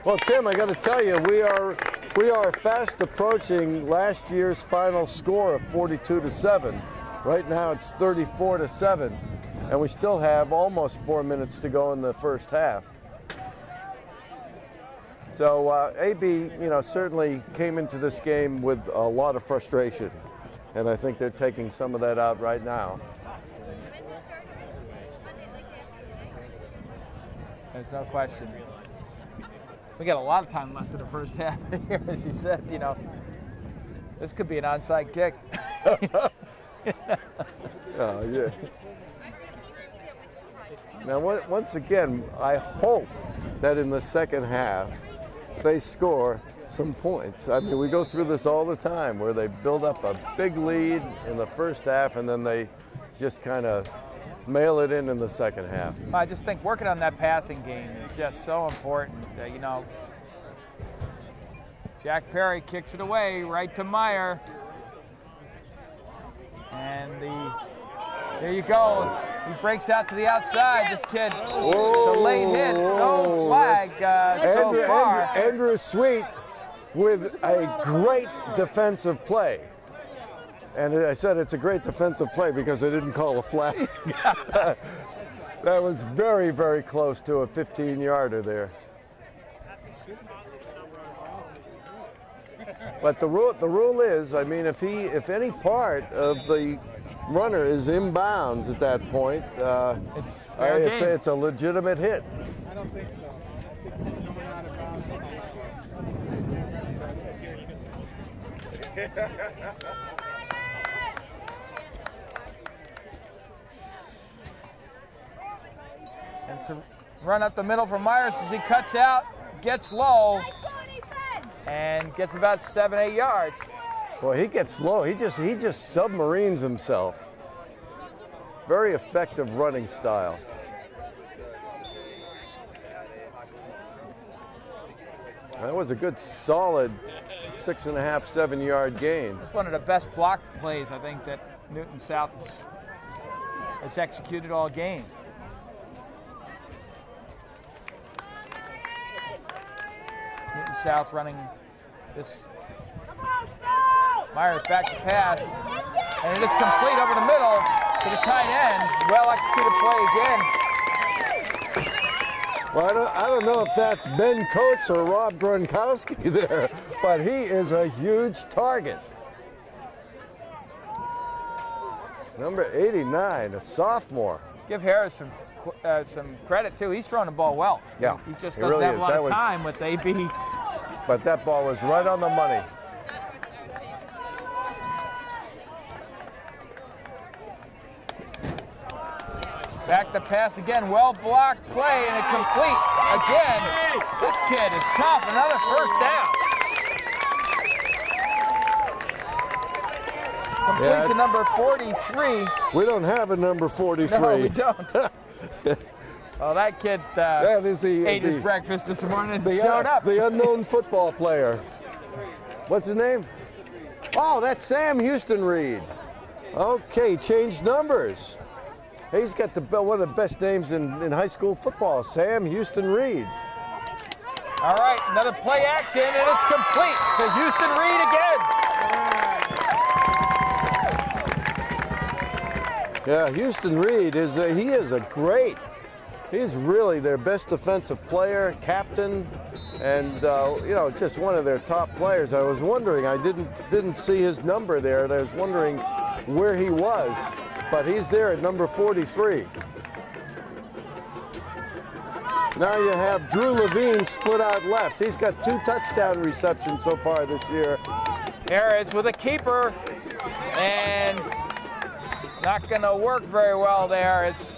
Well, Tim, I got to tell you, we are we are fast approaching last year's final score of 42 to seven. Right now, it's 34 to seven, and we still have almost four minutes to go in the first half. So uh, AB, you know, certainly came into this game with a lot of frustration, and I think they're taking some of that out right now. There's no question. We got a lot of time left in the first half here, as you said. You know, this could be an onside kick. Oh, yeah. Now, once again, I hope that in the second half they score some points. I mean, we go through this all the time where they build up a big lead in the first half and then they just kind of mail it in in the second half. I just think working on that passing game is just so important. Uh, you know, Jack Perry kicks it away right to Meyer. And the there you go. He breaks out to the outside. This kid, it's a late hit. No flag uh, so Andrew, far. Andrew, Andrew Sweet with a great defensive play. And I said it's a great defensive play because they didn't call a flag. that was very, very close to a 15 yarder there. But the rule, the rule is, I mean, if he, if any part of the runner is inbounds at that point, uh, fair uh, it's, a, it's a legitimate hit. I don't think so. Number nine about And it's a run up the middle for Myers as he cuts out, gets low, and gets about seven, eight yards. Boy, he gets low. He just he just submarines himself. Very effective running style. That was a good solid six and a half, seven yard gain. It's one of the best block plays I think that Newton South has executed all game. Newton South running this. Myers back to pass, and it is complete over the middle to the tight end. Well executed play again. Well, I don't, I don't know if that's Ben Coates or Rob Gronkowski there, but he is a huge target. Number 89, a sophomore. Give Harris some qu- uh, some credit too. He's throwing the ball well. Yeah, he just doesn't really have is. a lot That of was- time with AB. But that ball was right on the money. Back to pass again. Well blocked play and a complete again. This kid is tough. Another first down. Complete Yeah. to number 43. We don't have a number 43. No, we don't. oh, that kid uh, That is the, ate his breakfast this morning and the, showed uh, up. the unknown football player. What's his name? Oh, that's Sam Houston Reed. Okay, changed numbers. He's got the one of the best names in, in high school football, Sam Houston Reed. All right, another play action and it's complete to Houston Reed again. Yeah, Houston Reed is a, he is a great. He's really their best defensive player, captain, and uh, you know just one of their top players. I was wondering, I didn't didn't see his number there, and I was wondering where he was, but he's there at number 43. Now you have Drew Levine split out left. He's got two touchdown receptions so far this year. Harris with a keeper and not going to work very well there. It's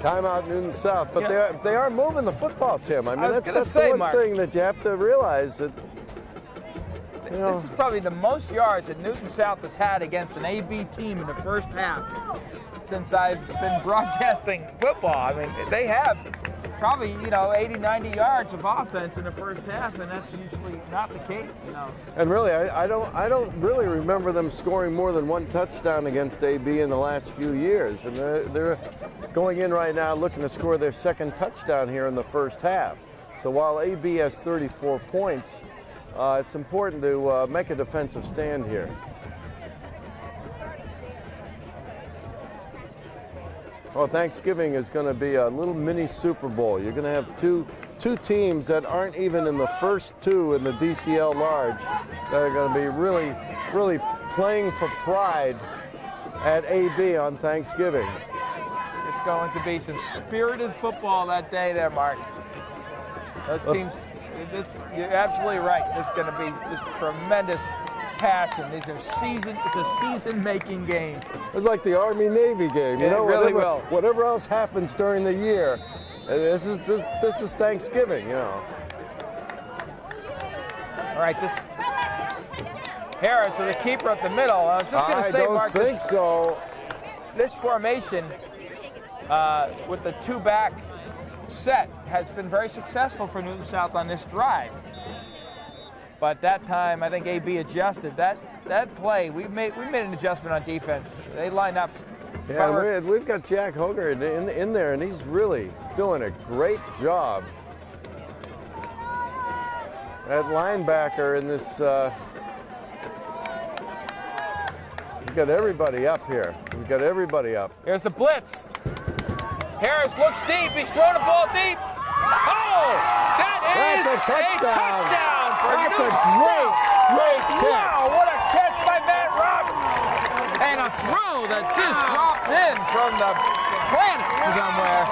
Timeout Newton South, but Yeah. they are they are moving the football, Tim. I mean, I that's, that's say, the one Mark. thing that you have to realize that you know. This is probably the most yards that Newton South has had against an AB team in the first half since I've been broadcasting football. I mean, they have probably, you know, 80, 90 yards of offense in the first half, and that's usually not the case, you know. And really, I, I don't I don't really remember them scoring more than one touchdown against AB in the last few years. And they're, they're going in right now looking to score their second touchdown here in the first half. So while AB has 34 points, uh, it's important to uh, make a defensive stand here. Well, Thanksgiving is going to be a little mini Super Bowl. You're going to have two two teams that aren't even in the first two in the DCL Large that are going to be really, really playing for pride at AB on Thanksgiving. It's going to be some spirited football that day there, Mark. Those teams, it's, you're absolutely right. There's going to be just tremendous passion. These are season, it's a season-making game. It's like the Army Navy game. You It know, really whatever, will. whatever else happens during the year, this is this, this is Thanksgiving. You know. All right, this Harris with the keeper up the middle. I was just going to say, don't think so. this formation uh, with the two-back set has been very successful for Newton South on this drive. But that time, I think AB adjusted. That that play, we made we made an adjustment on defense. They lined up. Yeah, we, we've got Jack Hogarth in, in there, and he's really doing a great job at linebacker in this. Uh, we've got everybody up here. We've got everybody up. Here's the blitz. Harris looks deep. He's throwing the ball deep. Oh, that is That's a touchdown. touchdown for That's a great, great catch. Wow, what a catch by Matt Roberts. And a throw that just dropped in from the planet somewhere.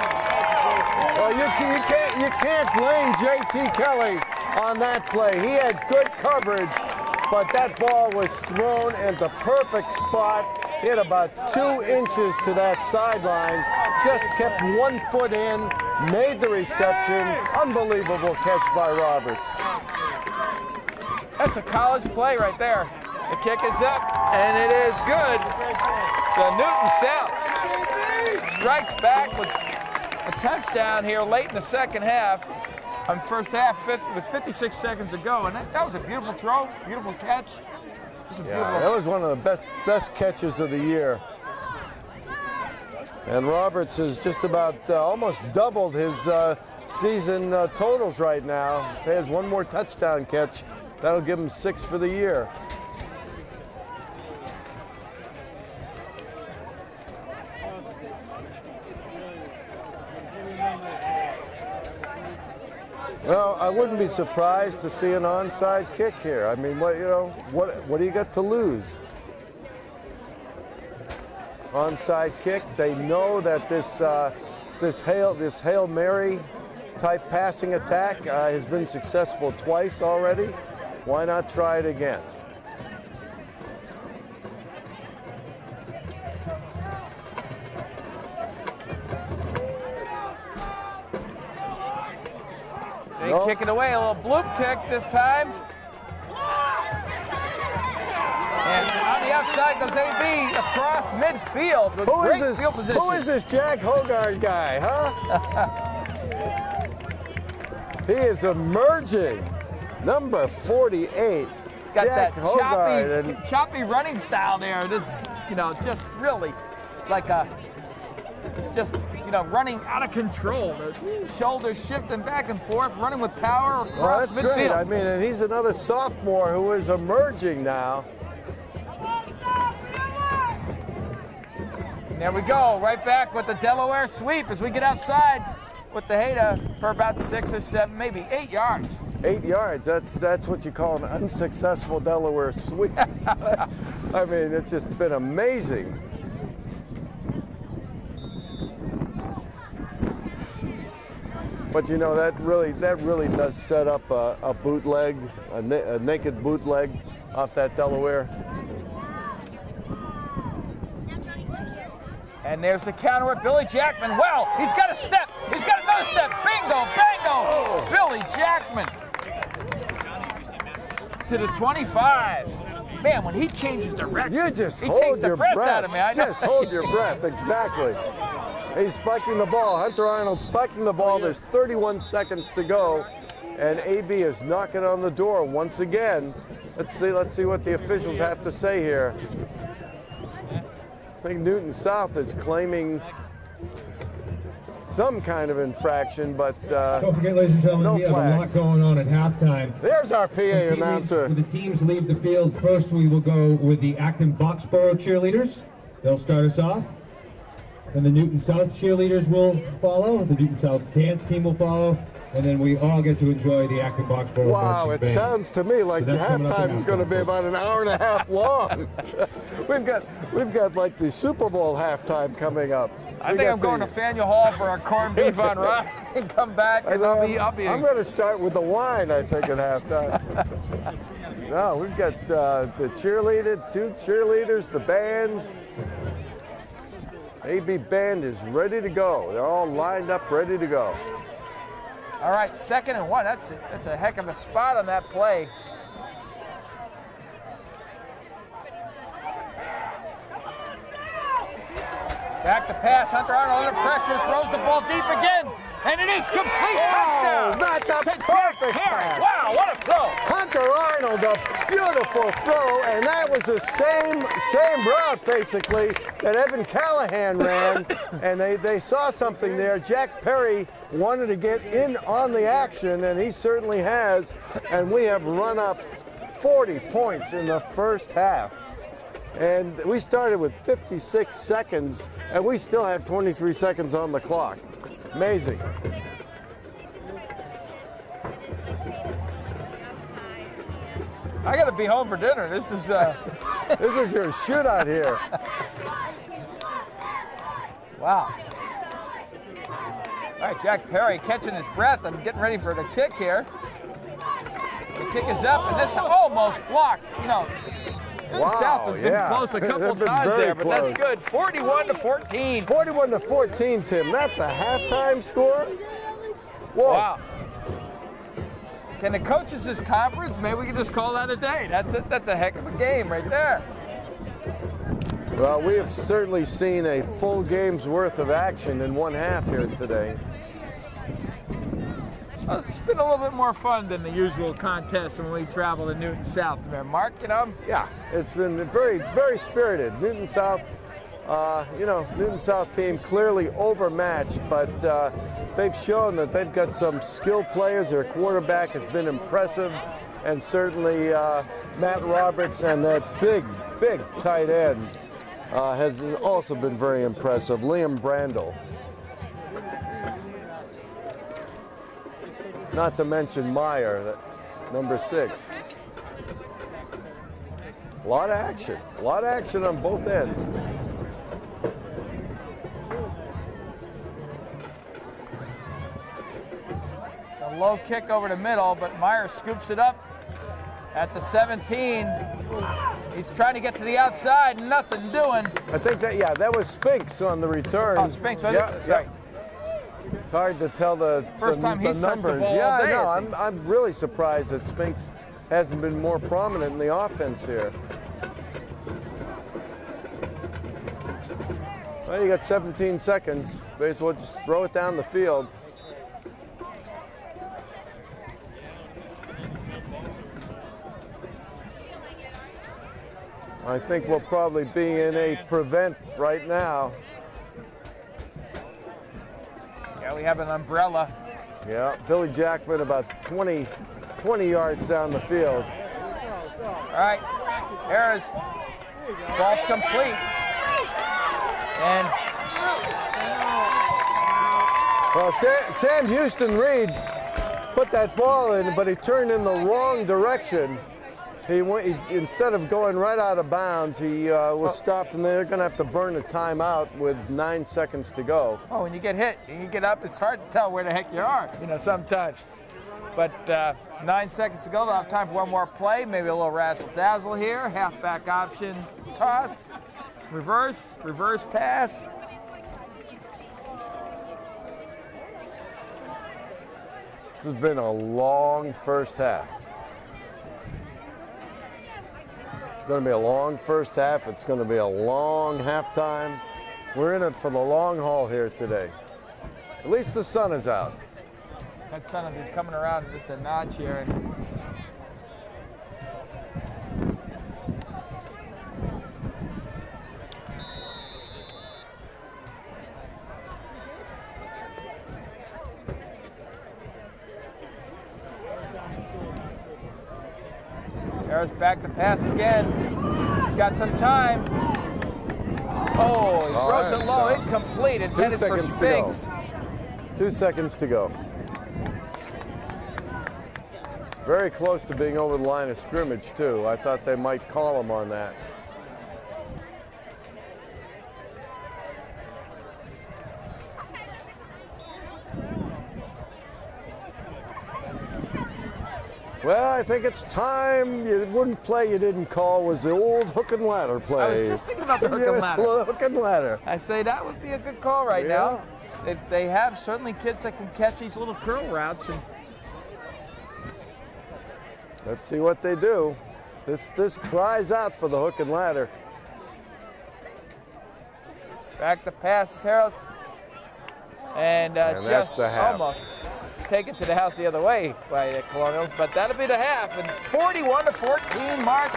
Well, you, you can't you can't blame J.T. Kelly on that play. He had good coverage, but that ball was thrown at the perfect spot. Had about two inches to that sideline. Just kept one foot in, made the reception. Unbelievable catch by Roberts. That's a college play right there. The kick is up, and it is good. The Newton South strikes back with a touchdown here late in the second half. On first half, with 56 seconds to go, and that, that was a beautiful throw, beautiful catch. Yeah, that was one of the best best catches of the year. And Roberts has just about uh, almost doubled his uh, season uh, totals right now. He has one more touchdown catch. That'll give him six for the year. Well, I wouldn't be surprised to see an onside kick here. I mean, what you know, what what do you got to lose? Onside kick. They know that this uh, this hail this hail mary type passing attack uh, has been successful twice already. Why not try it again? They No. kick it away, a little bloop kick this time. And on the outside goes AB across midfield with Who great is this? field position. Who is this Jack Hogarth guy, huh? he is emerging. Number 48. got Jack that Hogarth. choppy, and- choppy running style there. This, you know, just really like a, just you know, running out of control. The shoulders shifting back and forth, running with power across Well, that's midfield. great. I mean, and he's another sophomore who is emerging now. There we go, right back with the Delaware sweep as we get outside with Tejeda for about six or seven, maybe eight yards. Eight yards. That's that's what you call an unsuccessful Delaware sweep. I mean, it's just been amazing. But you know that really that really does set up a, a bootleg, a, na- a naked bootleg off that Delaware. And there's the counter with Billy Jackman. Well, he's got a step. He's got another step. Bingo, bango. Oh. Billy Jackman to the 25. Man, when he changes direction, You just he hold takes the your breath breath. out of me. I know. Hold your breath. Exactly. He's spiking the ball. Hunter Arnold spiking the ball. There's 31 seconds to go, and AB is knocking on the door once again. Let's see. Let's see what the officials have to say here. I think Newton South is claiming some kind of infraction, but uh, Don't forget, ladies and gentlemen, No we have a lot going on at halftime. there's our PA announcer. when the teams leave the field, first we will go with the Acton Boxborough cheerleaders. They'll start us off. and the Newton South cheerleaders will follow. The Newton South dance team will follow. And then we all get to enjoy the Acton Boxborough Wow, it band. sounds to me like So the that's coming up in halftime is going to be about an hour and a half long. we've got we've got like the Super Bowl halftime coming up. I think I'm going to Faneuil Hall for a corned beef on rye and come back and I'll be, I'll be. I'm going to start with the wine, I think, at halftime. no, we've got uh, the cheerleader, two cheerleaders, the bands. AB band is ready to go. They're all lined up, ready to go. All right, second and one. That's a, that's a heck of a spot on that play. Back to pass. Hunter Arnold under pressure, throws the ball deep again, and it is complete oh, touchdown. Oh, that's a to perfect pass. Wow, what a throw! Hunter Arnold, a beautiful throw, and that was the same same route basically that Evan Callahan ran, and they, they saw something there. Jack Perry wanted to get in on the action, and he certainly has, and we have run up 40 points in the first half. And we started with 56 seconds, and we still have 23 seconds on the clock. Amazing. I got to be home for dinner. This is uh, This is your shootout here. wow. All right, Jack Perry catching his breath. I'm getting ready for the kick here. The kick is up, and this almost blocked. You know, Wow, South has been yeah. close a couple been times there, but that's good. 41 to 14. 41 to 14, Tim. That's a halftime score. Whoa. Wow. Can the coaches this conference? Maybe we can just call that a day. That's it. That's a heck of a game right there. Well, we have certainly seen a full game's worth of action in one half here today. It's been a little bit more fun than the usual contest when we travel to Newton South. There, Mark. You know, Yeah, it's been very, very spirited. Newton South, uh, you know, Newton South team clearly overmatched, but uh, they've shown that they've got some skilled players. Their quarterback has been impressive, and certainly uh, Matt Roberts and that big, big tight end uh, has also been very impressive. Liam Brandel. Not to mention Meyer, that number six. A lot of action. A lot of action on both ends. a low kick over the middle, but Meyer scoops it up at the 17. He's trying to get to the outside, nothing doing. I think that, yeah, that was Spinks on the return. Oh, Spinks, was it? yeah, That's yeah. right. It's hard to tell the, First the, time the he's the numbers. all yeah, I know. I'm. I'm really surprised that Spinks hasn't been more prominent in the offense here. Well, you got 17 seconds. May as well just throw it down the field. I think we'll probably be in a prevent right now. Yeah, we have an umbrella. Yeah, Billy Jackman about 20, 20 yards down the field. All right, Harris, ball's complete. And Well, Sam, Sam Houston Reed put that ball in, but he turned in the wrong direction. He went he, instead of going right out of bounds. He uh, was stopped, and they're going to have to burn a timeout with nine seconds to go. oh, when you get hit and you get up, it's hard to tell where the heck you are, you know, sometimes. But uh, nine seconds to go. They'll have time for one more play, maybe a little razzle dazzle here. Halfback option toss, reverse, reverse pass. This has been a long first half. It's going to be a long first half. It's going to be a long halftime. We're in it for the long haul here today. At least the sun is out. That sun is coming around just a notch here. And Back to pass again. He's got some time. Oh, he throws right, it low, no. incomplete, intended for seconds go. Spinks. Two seconds to go. Very close to being over the line of scrimmage, too. I thought they might call him on that. Well, I think it's time. You wouldn't play you didn't call was the old hook and ladder play. I was just thinking about the hook and ladder. hook and ladder. I say that would be a good call right now. If they have certainly kids that can catch these little curl routes and Let's see what they do. This this cries out for the hook and ladder. back to pass Harris. And, uh, And just the half. it to the house the other way by the Colonials, but that'll be the half. And 41 to 14 mark.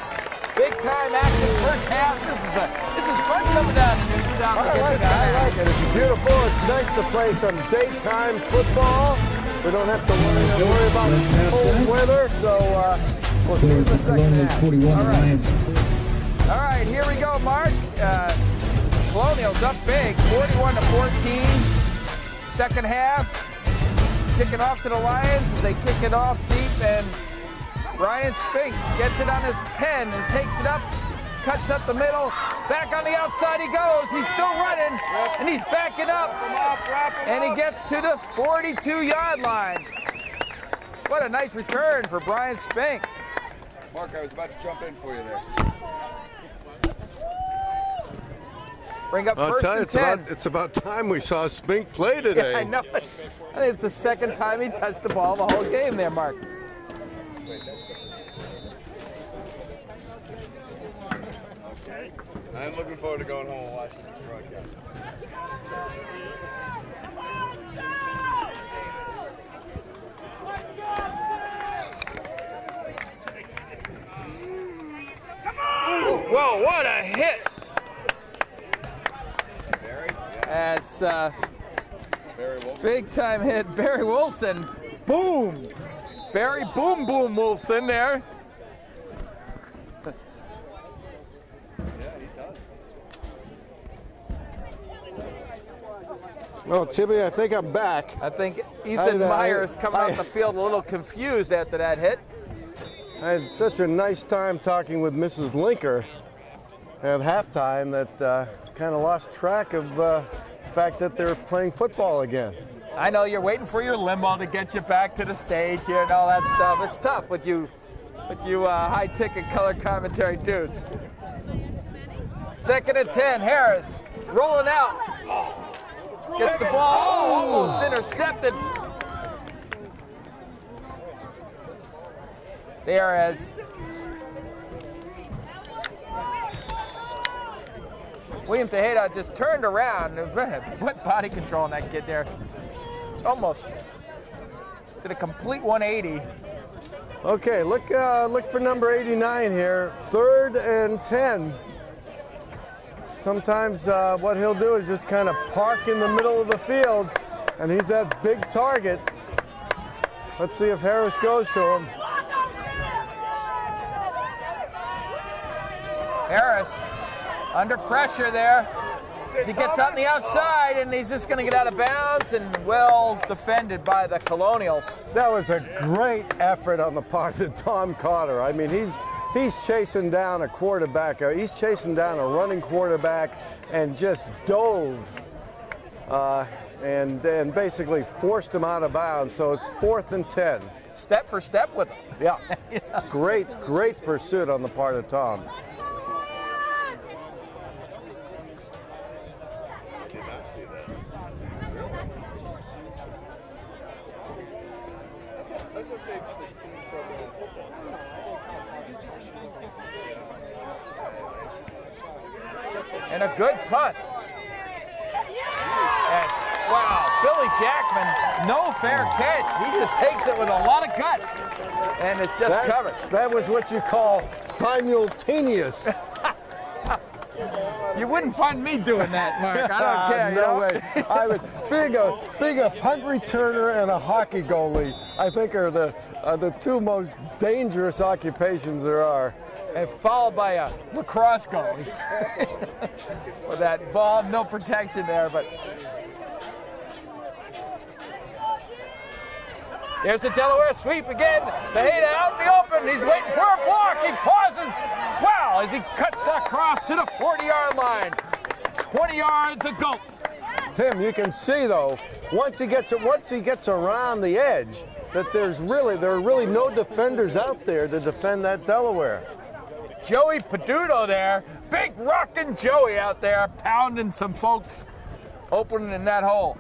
Big time action first half. This is a this is fun coming down to Newton South. I to like it. I like it. It's beautiful. It's nice to play some daytime football. We don't have to worry, worry about Let's cold weather. So uh, we'll see you in the second half. 41, All right. All right. here we go, Mark. Uh, Colonials up big, 41 to 14. Second half, kicking off to the Lions as they kick it off deep, and Ryan Spink gets it on his 10 and takes it up, cuts up the middle, back on the outside he goes. He's still running, and he's backing up, and he gets to the 42-yard line. What a nice return for Brian Spink. Mark, I was about to jump in for you there. Bring up I'll first tell you, and it's 10. about, it's about time we saw Spink play today. Yeah, I know. I think it's the second time he touched the ball the whole game there, Mark. I'm looking forward to going home and watching this broadcast. Whoa, what a hit! As uh, big time hit, Barry Wilson. Boom! Barry Boom Boom Wilson there. Well, Timmy, I think I'm back. I think Ethan I- Myers coming I- off the field a little confused after that hit. I had such a nice time talking with Mrs. Linker at halftime that uh, kind of lost track of uh, fact that they're playing football again. I know you're waiting for your limo to get you back to the stage here and all that stuff. It's tough with you, with you uh, high-ticket color commentary dudes. Second and ten, Harris rolling out, gets the ball, almost intercepted. There as William Tejeda just turned around. What body control on that kid there? almost did a complete 180. Okay, look, uh, look for number 89 here. Third and 10. Sometimes uh, what he'll do is just kind of park in the middle of the field, and he's that big target. Let's see if Harris goes to him. Harris under pressure there. As he gets out on the outside and he's just going to get out of bounds and well defended by the Colonials. That was a great effort on the part of Tom Cotter. I mean, he's he's chasing down a quarterback. He's chasing down a running quarterback and just dove uh, and and basically forced him out of bounds. So it's fourth and ten. Step for step with him. Yeah, great great pursuit on the part of Tom. I did not see that. I thought they played some pro football And a good punt. And, wow, Billy Jackman, no fair catch. He just takes it with a lot of guts, and it's just That, covered. that was what you call simultaneous. You wouldn't find me doing that, Mark. I don't care. you no know? way. I would being a being a punt returner and a hockey goalie, I think are the are the two most dangerous occupations there are. and followed by a lacrosse goalie with that ball, no protection there. But there's the Delaware sweep again. The out in the open. He's waiting for a block. He pauses. Wow, as he cuts across to the 40-yard line. 20 yards a gulp. Tim, you can see though, once he gets once he gets around the edge, that there's really there are really no defenders out there to defend that Delaware. Joey Peduto there. Big rockin' Joey out there pounding some folks opening in that hole.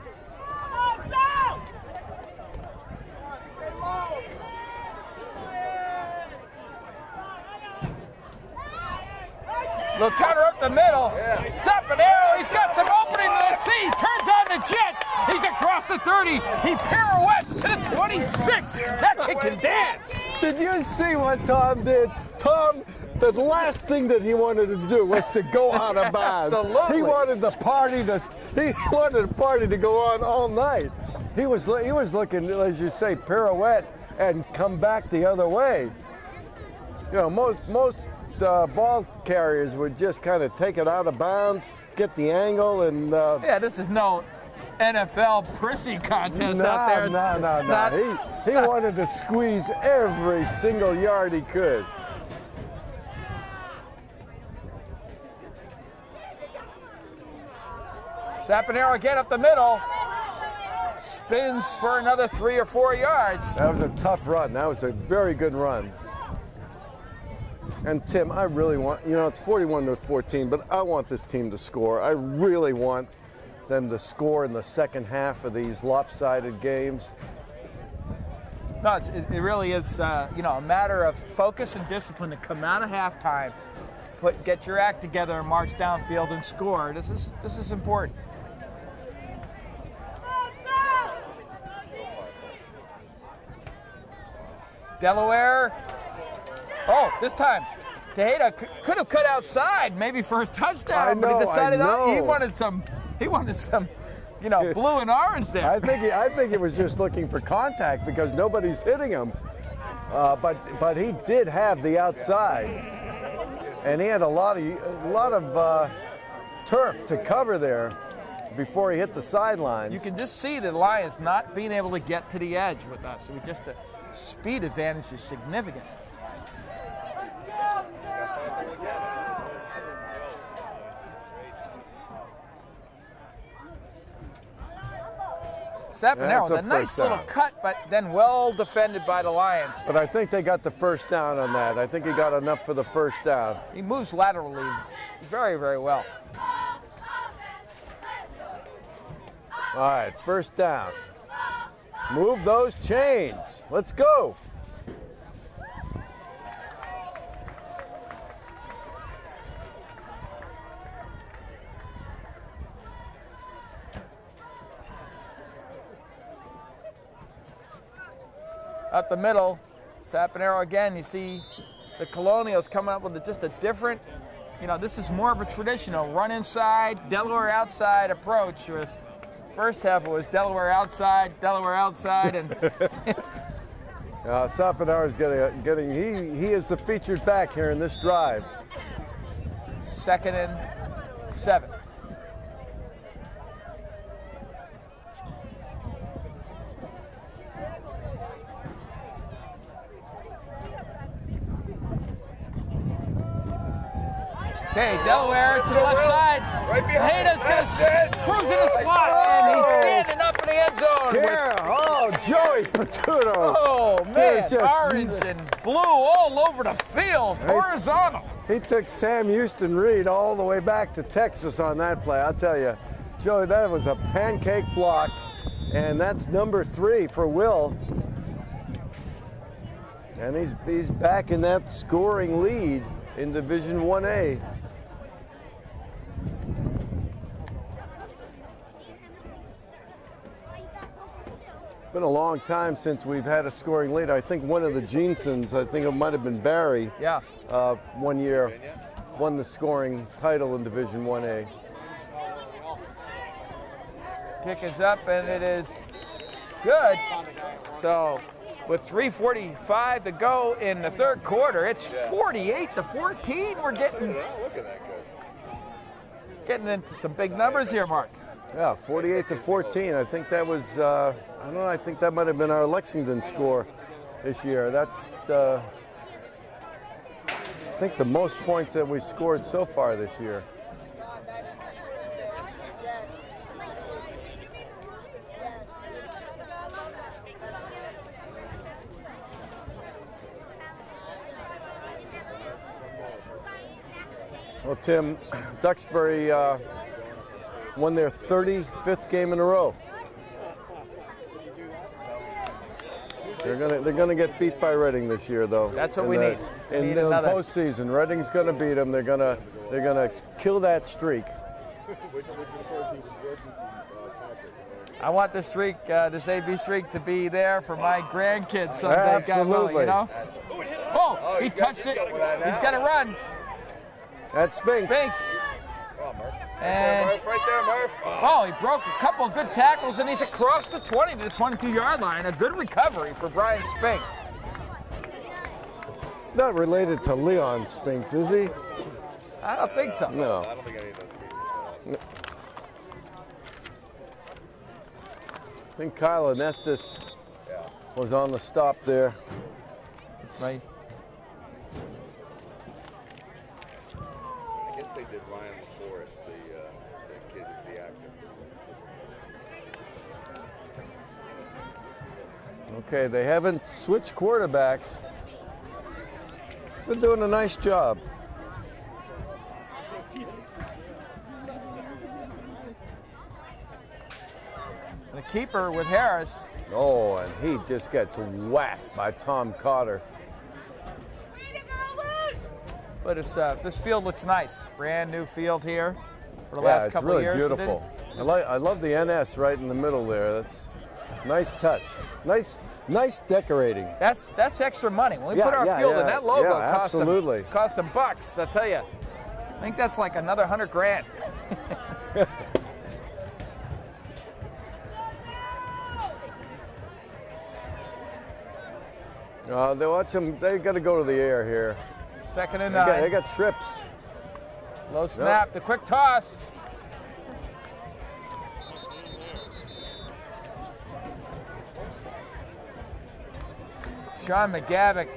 Little counter up the middle. Saponaro, he's got some opening to the sea. Turns on the Jets. He's across the 30. He pirouettes to the 26. That kid can dance. Did you see what Tom did? Tom, the last thing that he wanted to do was to go out of bounds. Absolutely. He wanted the party to he wanted the party to go on all night. He was he was looking, as you say, pirouette and come back the other way. You know, most most uh, ball carriers would just kind of take it out of bounds, get the angle, and uh, Yeah, this is no NFL prissy contest out there. no, no, no. He, he wanted to squeeze every single yard he could. Saponaro again up the middle. Spins for another three or four yards. That was a tough run. That was a very good run. And Tim, I really want, you know, it's 41 to 14, but I want this team to score. I really want them to score in the second half of these lopsided games. No, it really is, uh, you know, a matter of focus and discipline to come out of halftime, put get your act together, and march downfield and score. This is this is important. Delaware. Oh, this time, Tejeda could have cut outside, maybe for a touchdown, I but know, he I decided not- he wanted some. He wanted some, you know, blue and orange there. I think he, I think he was just looking for contact because nobody's hitting him. Uh, but but he did have the outside, and he had a lot of a lot of uh, turf to cover there before he hit the sidelines. You can just see the Lions not being able to get to the edge with us. We just the speed advantage is significant. Saponaro, That's a the nice little down. cut, but then well defended by the Lions. But I think they got the first down on that. I think he got enough for the first down. He moves laterally very, very well. All right, first down. Move those chains. Let's go. Up the middle, Saponaro again. You see the Colonials coming up with just a different, you know, this is more of a traditional run inside, Delaware outside approach. First half it was Delaware outside, Delaware outside, and Uh, Saponaro is getting, getting he, he is the featured back here in this drive. second and seven. Okay, Delaware to the left side. Right Hayda's cruise in the slot, and he's standing up in the end zone. Yeah, oh, Joey Peduto. Oh man, orange and blue all over the field, horizontal. He took Sam Houston Reed all the way back to Texas on that play. I'll tell you, Joey, that was a pancake block, and that's number three for Will. And he's he's back in that scoring lead in Division 1A. Been a long time since we've had a scoring leader. I think one of the Jeansons, I think it might have been Barry, Yeah. uh, one year won the scoring title in Division 1A. Kick is up and it is good. So with 3:45 to go in the third quarter, it's 48 to 14. We're getting getting into some big numbers here, Mark. Yeah, 48 to 14. I think that was, uh, I don't know, I think that might have been our Lexington score this year. That's, uh, I think the most points that we scored so far this year. Well, Tim, Duxbury uh, won their 35th game in a row. They're gonna they're gonna get beat by Reading this year, though. That's what In we the- need. We In need the another. postseason, Reading's gonna beat them. They're gonna they're gonna kill that streak. I want the streak, uh, this AB streak, to be there for my grandkids someday. God willing, Absolutely. you know? Oh, he touched it. He's got to run. That's Spinks. Binks. And right there, Murph. Oh. oh, he broke a couple good tackles, and he's across the 20 to the 22-yard line. A good recovery for Brian Spink. He's not related to Leon Spinks, is he? I don't think so. No. I don't think any of those seasons. I think Kyle Anestis was on the stop there. Right. I guess they did Ryan LaForest, the, uh, the kid is the actor. Okay, they haven't switched quarterbacks. They're doing a nice job. The keeper with Harris. Oh, and he just gets whacked by Tom Cotter. But it's, uh, this field looks nice. Brand new field here for the yeah, last it's couple really of years. beautiful. I like I love the NS right in the middle there. That's nice touch. Nice nice decorating. That's that's extra money. When we Yeah, put our yeah, field in, that logo Yeah, costs absolutely. some costs some bucks. I tell you, I think that's like another hundred grand. Uh, they watch them. They got to go to the air here. Second and They got, nine. they got trips. Low snap. The quick toss. Sean McGavick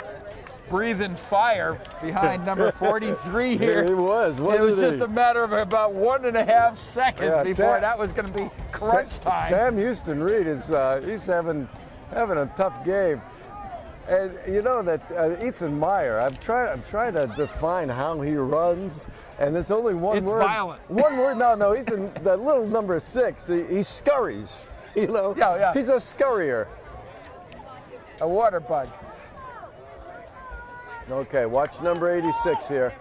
breathing fire behind number 43 here. He was. It wasn't just he? a matter of about one and a half seconds Yeah, before Sam- that was going to be crunch Sa- time. Sam Houston Reed is uh, he's having having a tough game. And you know that uh, Ethan Meyer, I'm trying I'm trying to define how he runs, and there's only one It's word. violent. One word. No, no, Ethan, that little number six, he, he scurries. You know. Yeah, yeah. He's a scurrier. A water bug. Okay, watch number 86 here.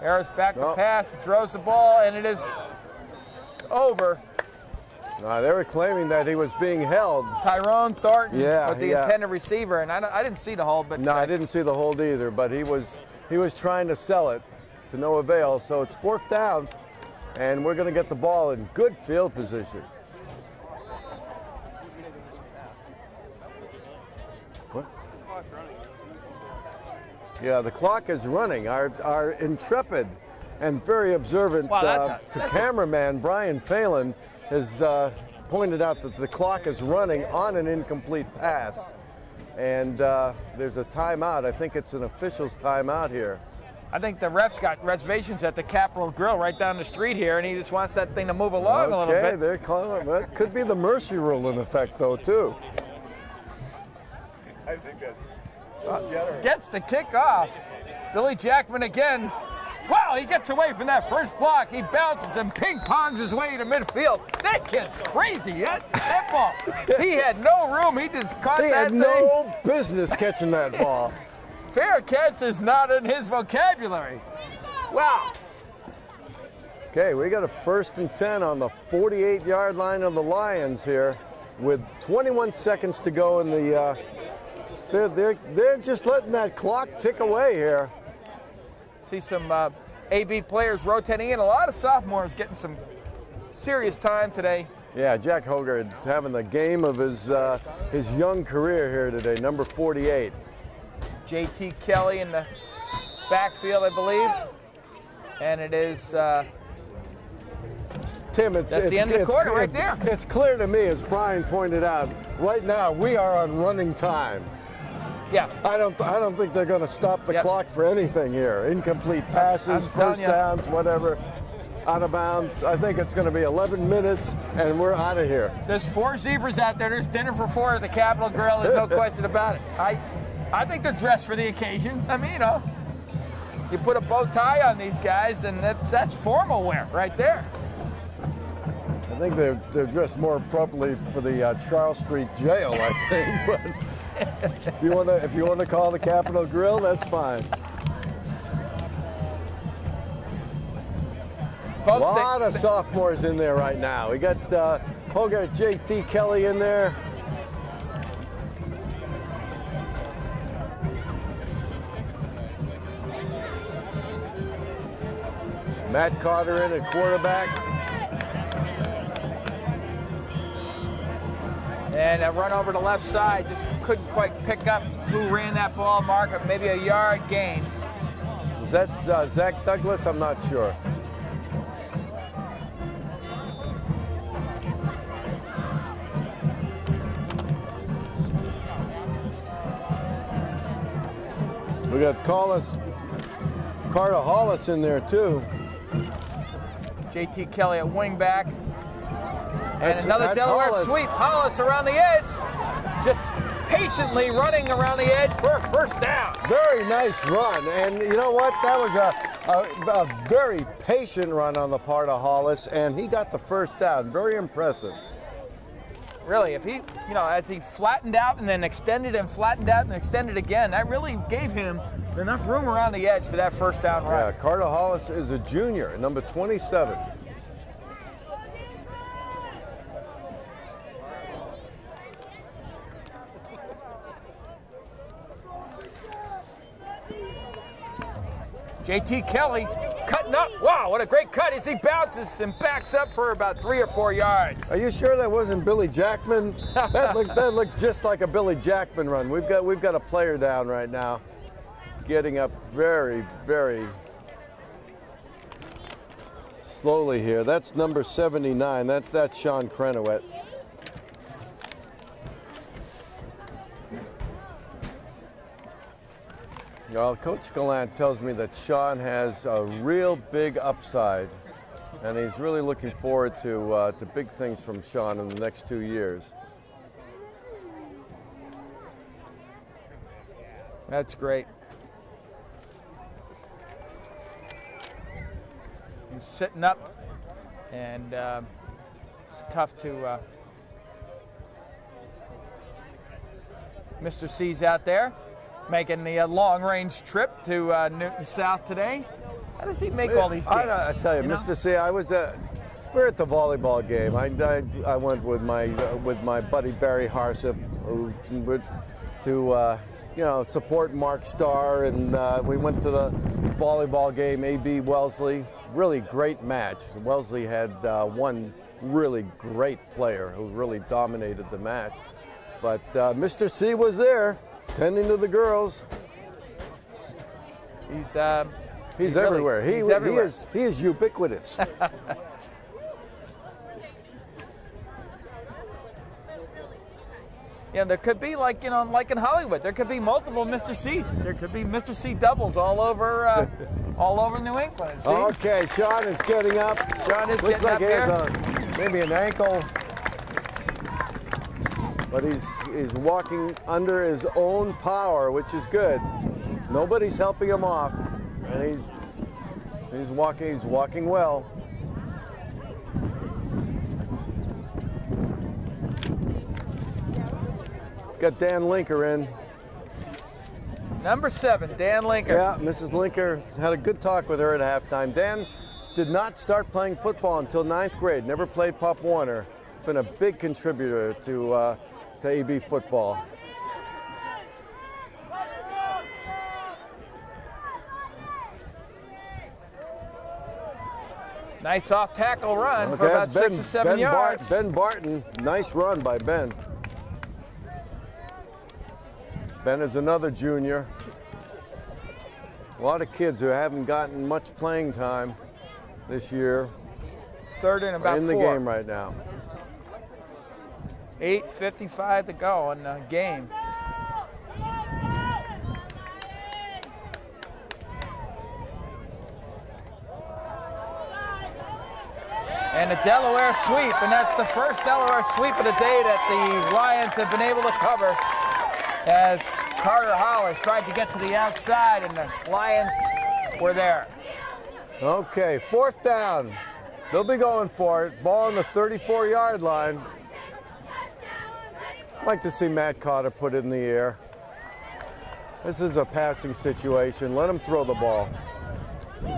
Harris back to No. pass, throws the ball, and it is over. Uh, they were claiming that he was being held. Tyrone Thornton Yeah, was the yeah. intended receiver, and I, I didn't see the hold, but No, I didn't see the hold either, but he was he was trying to sell it to no avail. So it's fourth down, and we're going to get the ball in good field position. Yeah, the clock is running. Our our intrepid and very observant Wow, that's uh, a- that's a- cameraman Brian Phelan has uh, pointed out that the clock is running on an incomplete pass. And uh, there's a timeout. I think it's an official's timeout here. I think the ref's got reservations at the Capital Grille right down the street here, and he just wants that thing to move along a little okay, bit. they're calling that could be the mercy rule in effect, though, too. I think that's Gets the kick off. Billy Jackman again. Wow, he gets away from that first block. He bounces and ping pongs his way to midfield. That kid's crazy. That, that ball. He had no room. He just caught He that had thing. no business catching that ball. Fair catch is not in his vocabulary. Wow. Okay, we got a first and 10 on the 48 yard line of the Lions here. with 21 seconds to go in the. Uh, they're they're they're just letting that clock tick away here. See some uh, AB players rotating in. A lot of sophomores getting some serious time today. Yeah, Jack Hogarth's having the game of his uh, his young career here today. Number 48. JT Kelly in the backfield, I believe. And it is uh, Tim, it's, That's it's, the end of the quarter clear- right there. It's clear to me, as Brian pointed out, right now we are on running time. Yeah. I don't, I don't think they're going to stop the Yep. clock for anything here. Incomplete passes, first you. downs, whatever, out of bounds. I think it's going to be 11 minutes, and we're out of here. There's four zebras out there. There's dinner for four at the Capital Grille. There's no question about it. I, I think they're dressed for the occasion. I mean, you know, you put a bow tie on these guys, and that's that's formal wear right there. I think they're, they're dressed more appropriately for the uh, Charles Street Jail, I think. but if you want to, if you want to call the Capital Grille, that's fine. A lot they- of sophomores in there right now. We got uh, Hogarth, JT Kelly in there. Matt Cotter in at quarterback. And a run over the left side, just couldn't quite pick up who ran that ball, mark maybe a yard gain. Was that uh, Zach Douglas? I'm not sure. We got Collis, Carter Hollis in there too. JT Kelly at wing back. And That's- another that's Delaware Hollis. sweep. Hollis around the edge. Patiently running around the edge for a first down. Very nice run, and you know what? That was a, a, a very patient run on the part of Hollis, and he got the first down. Very impressive. Really, if he, you know, as he flattened out and then extended and flattened out and extended again, that really gave him enough room around the edge for that first down run. Yeah. Carter Hollis is a junior, number 27. JT Kelly cutting up. Wow, what a great cut as he bounces and backs up for about three or four yards. Are you sure that wasn't Billy Jackman? that looked that looked just like a Billy Jackman run. We've got we've got a player down right now, getting up very very slowly here. That's number 79. That that's Sean Crenowet. Well, Coach Gallant tells me that Sean has a real big upside, and he's really looking forward to uh, to big things from Sean in the next two years. That's great. He's sitting up, and um, it's tough to. Uh, Mr. C's out there making the uh, long-range trip to uh, Newton South today. How does he make all these games? I, I tell you, know? Mr. C, I was uh, we we're at the volleyball game. I, I, I went with my uh, with my buddy Barry Harsip who to uh, you know support Mark Starr, and uh, we went to the volleyball game. AB Wellesley, really great match. Wellesley had uh, one really great player who really dominated the match, but uh, Mr. C was there, tending to the girls. He's uh, He's, really- everywhere. He, he's he is he is ubiquitous. Yeah, there could be like you know, like in Hollywood, there could be multiple Mr. C's. There could be Mr. C doubles all over, uh, all over New England. Okay, Sean is getting up. Sean is Looks getting like up he there. has a, maybe an ankle, but he's he's walking under his own power, which is good. Nobody's helping him off, and he's he's walking he's walking well. Got Dan Linker in. Number seven, Dan Linker. Yeah, Mrs. Linker had a good talk with her at halftime. Dan did not start playing football until ninth grade, never played Pop Warner. been a big contributor to uh, to AB football. Nice off tackle run for about that's six or seven ben yards. ben Barton, nice run by Ben. Ben is another junior. A lot of kids who haven't gotten much playing time this year Third and about in the four. game right now. 8.55 to go in the game. And a Delaware sweep, and that's the first Delaware sweep of the day that the Lions have been able to cover as Carter Hollis tried to get to the outside, and the Lions were there. Okay, fourth down. They'll be going for it. Ball on the 34 yard line. I'd like to see Matt Cotter put it in the air. This is a passing situation. Let him throw the ball. They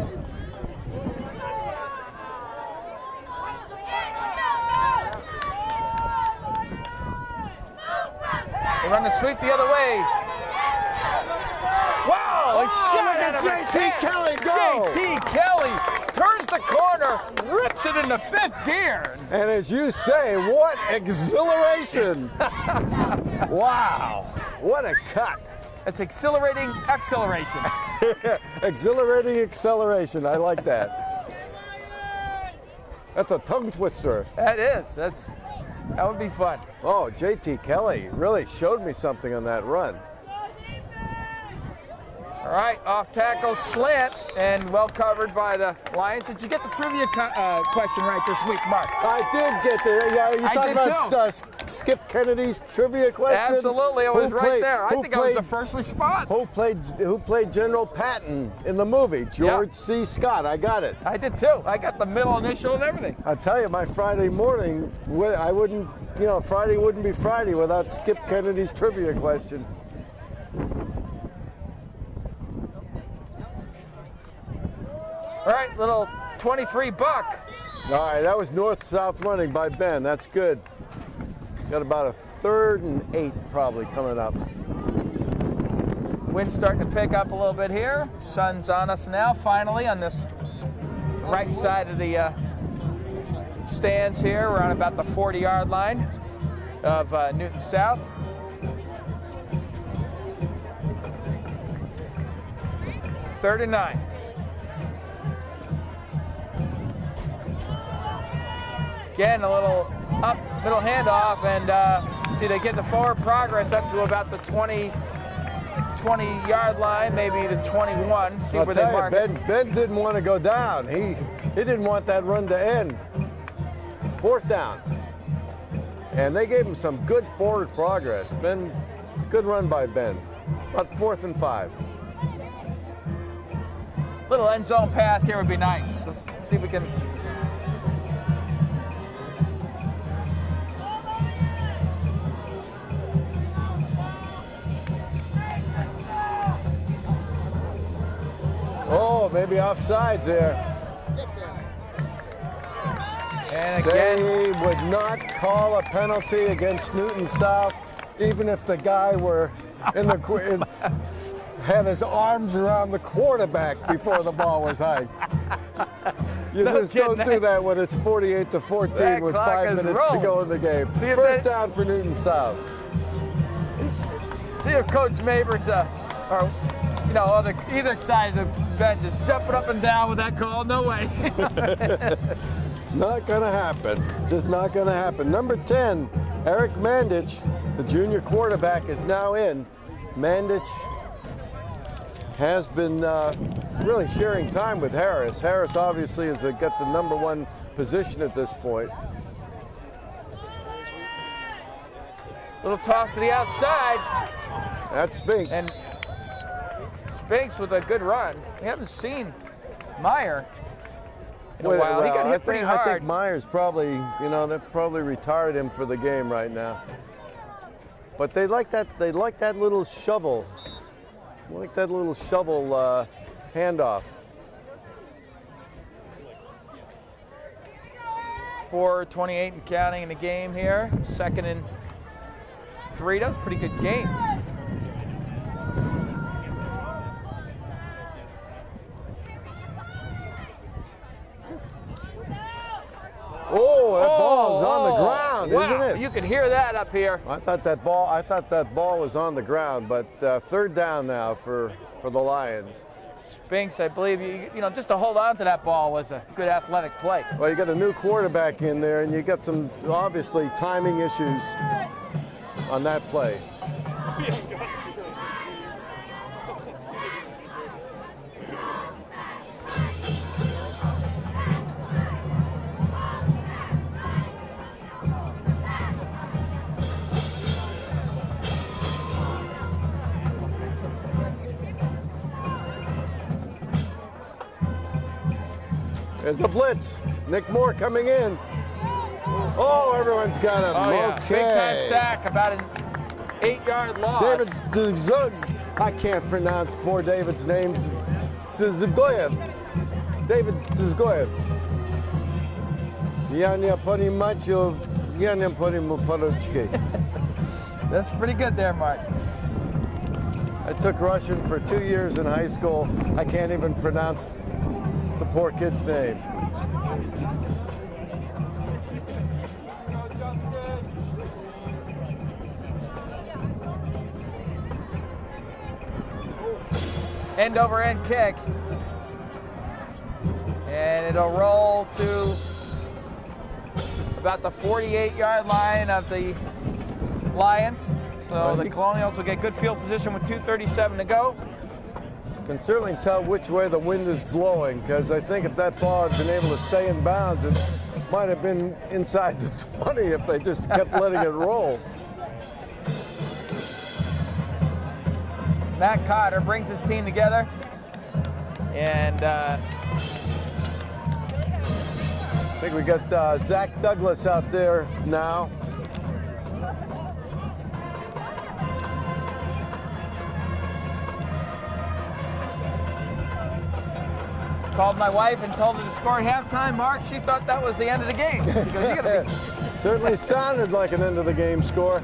run the sweep the other way. Wow! Oh, shot look at out of a JT. Kelly go. JT Kelly turns the corner, rips it in the fifth gear. And as you say, what exhilaration! wow, what a cut! It's exhilarating acceleration. Exhilarating acceleration. I like that. That's a tongue twister. that is. That's that would be fun. Oh, JT Kelly really showed me something on that run. All right, off tackle slant and well covered by the Lions. Did you get the trivia uh, question right this week, Mark? I did get the. Yeah, you talking about uh, Skip Kennedy's trivia question? Absolutely, I Who was right played- there. I think I was the first response. Who played Who played General Patton in the movie? George C. Scott. I got it. I did too. I got the middle initial and everything. I tell you, my Friday morning, I wouldn't, you know, Friday wouldn't be Friday without Skip Kennedy's trivia question. All right, little 23 buck. All right, that was north-south running by Ben. That's good. Got about a third and eight probably coming up. Wind's starting to pick up a little bit here. Sun's on us now, finally, on this right side of the uh, stands here. We're on about the 40 yard line of uh, Newton South. Third Again, a little up, middle handoff, and uh, see they get the forward progress up to about the 20, 20 yard line, maybe the 21. See I'll where they you, mark it. ben, ben didn't want to go down. He he didn't want that run to end. Fourth down. And they gave him some good forward progress. Ben, it's a good run by Ben. About fourth and five. Little end zone pass here would be nice. Let's see if we can. Oh, maybe offsides there. And again, They would not call a penalty against Newton South, even if the guy were in the in, had his arms around the quarterback before the ball was hiked. You No just don't do that when it's 48 to 14 That with five minutes rolling. to go in the game. See if First they- down for Newton South. see if Coach Mabers uh, or you know on the either side of the bench is jumping up and down with that call. No way. Not gonna happen. Just not gonna happen. Number 10, Eric Mandich, the junior quarterback, is now in. Mandich has been uh, really sharing time with Harris. Harris obviously has got the number one position at this point. Little toss to the outside, That's Spinks. and Spinks with a good run. We haven't seen Meyer in a Well, he got hit I pretty think, I think Myers probably, you know, they probably retired him for the game right now. But they like that. They like that little shovel. They like that little shovel uh, handoff. 24-28 and counting in the game here. Second and three. That was a pretty good game. Oh, that ball's on the Oh, ground, wow. isn't it? You can hear that up here. I thought that ball. I thought that ball was on the ground, but uh, third down now for for the Lions. Spinks, I believe you. You know, just to hold on to that ball was a good athletic play. Well, you got a new quarterback in there, and you got some obviously timing issues on that play. There's a blitz. Nick Moore coming in. Oh, everyone's got him. Oh, yeah. Okay. Big time sack, about an eight-yard loss. David Zug. I can't pronounce poor David's name. Zugoyev. David Zugoyev. That's pretty good there, Mark. I took Russian for two years in high school. I can't even pronounce the poor kid's name. End over end kick. And it'll roll to about the 48 yard line of the Lions. So the Colonials will get good field position with 2.37 to go. Can certainly tell which way the wind is blowing because I think if that ball had been able to stay in bounds, it might have been inside the 20 if they just kept letting it roll. Matt Cotter brings his team together. And uh, I think we got uh, Zach Douglas out there now. Called my wife and told her to score at halftime. Mark, she thought that was the end of the game. She goes, you gotta be Certainly sounded like an end of the game score.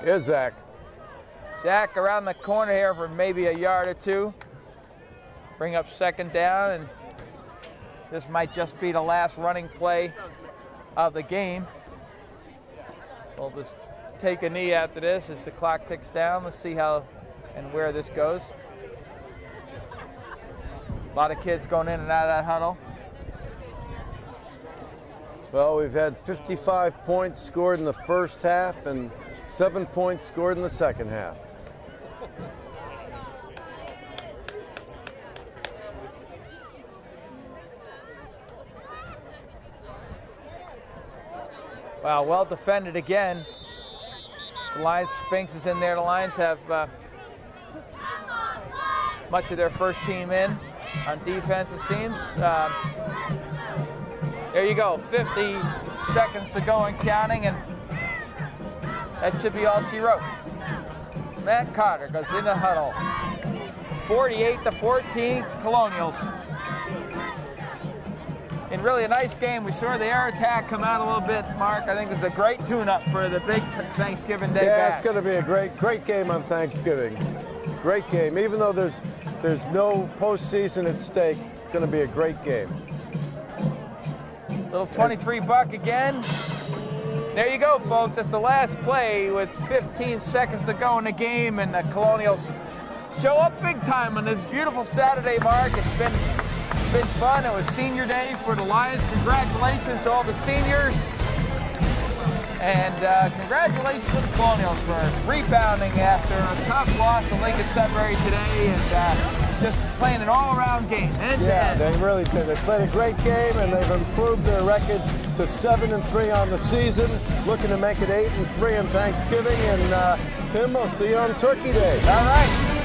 Here's Zach. Zach around the corner here for maybe a yard or two. Bring up second down, and this might just be the last running play of the game. We'll just take a knee after this as the clock ticks down. Let's see how and where this goes. A lot of kids going in and out of that huddle. Well, we've had 55 points scored in the first half and seven points scored in the second half. Wow, well defended again. The Lions, Spinks is in there. The Lions have uh, much of their first team in on defensive teams. Um, there you go, 50 seconds to go and counting, and that should be all she wrote. Matt Cotter goes in the huddle. 48 to 14, Colonials. In really a nice game, we saw the air attack come out a little bit, Mark. I think this is a great tune-up for the big Thanksgiving Day Yeah, bash. it's going to be a great, great game on Thanksgiving. Great game, even though there's there's no postseason at stake. It's going to be a great game. Little 23 buck again. There you go, folks. That's the last play with 15 seconds to go in the game, and the Colonials show up big time on this beautiful Saturday, Mark. It's been it's been fun. It was senior day for the Lions. Congratulations to all the seniors. And uh, congratulations to the Colonials for rebounding after a tough loss to Lincoln Sudbury today and uh, just playing an all-around game, end Yeah, end. they really did. They played a great game, and they've improved their record to seven and three on the season. Looking to make it eight and three on Thanksgiving. And uh, Tim, we'll see you on Turkey Day. All right.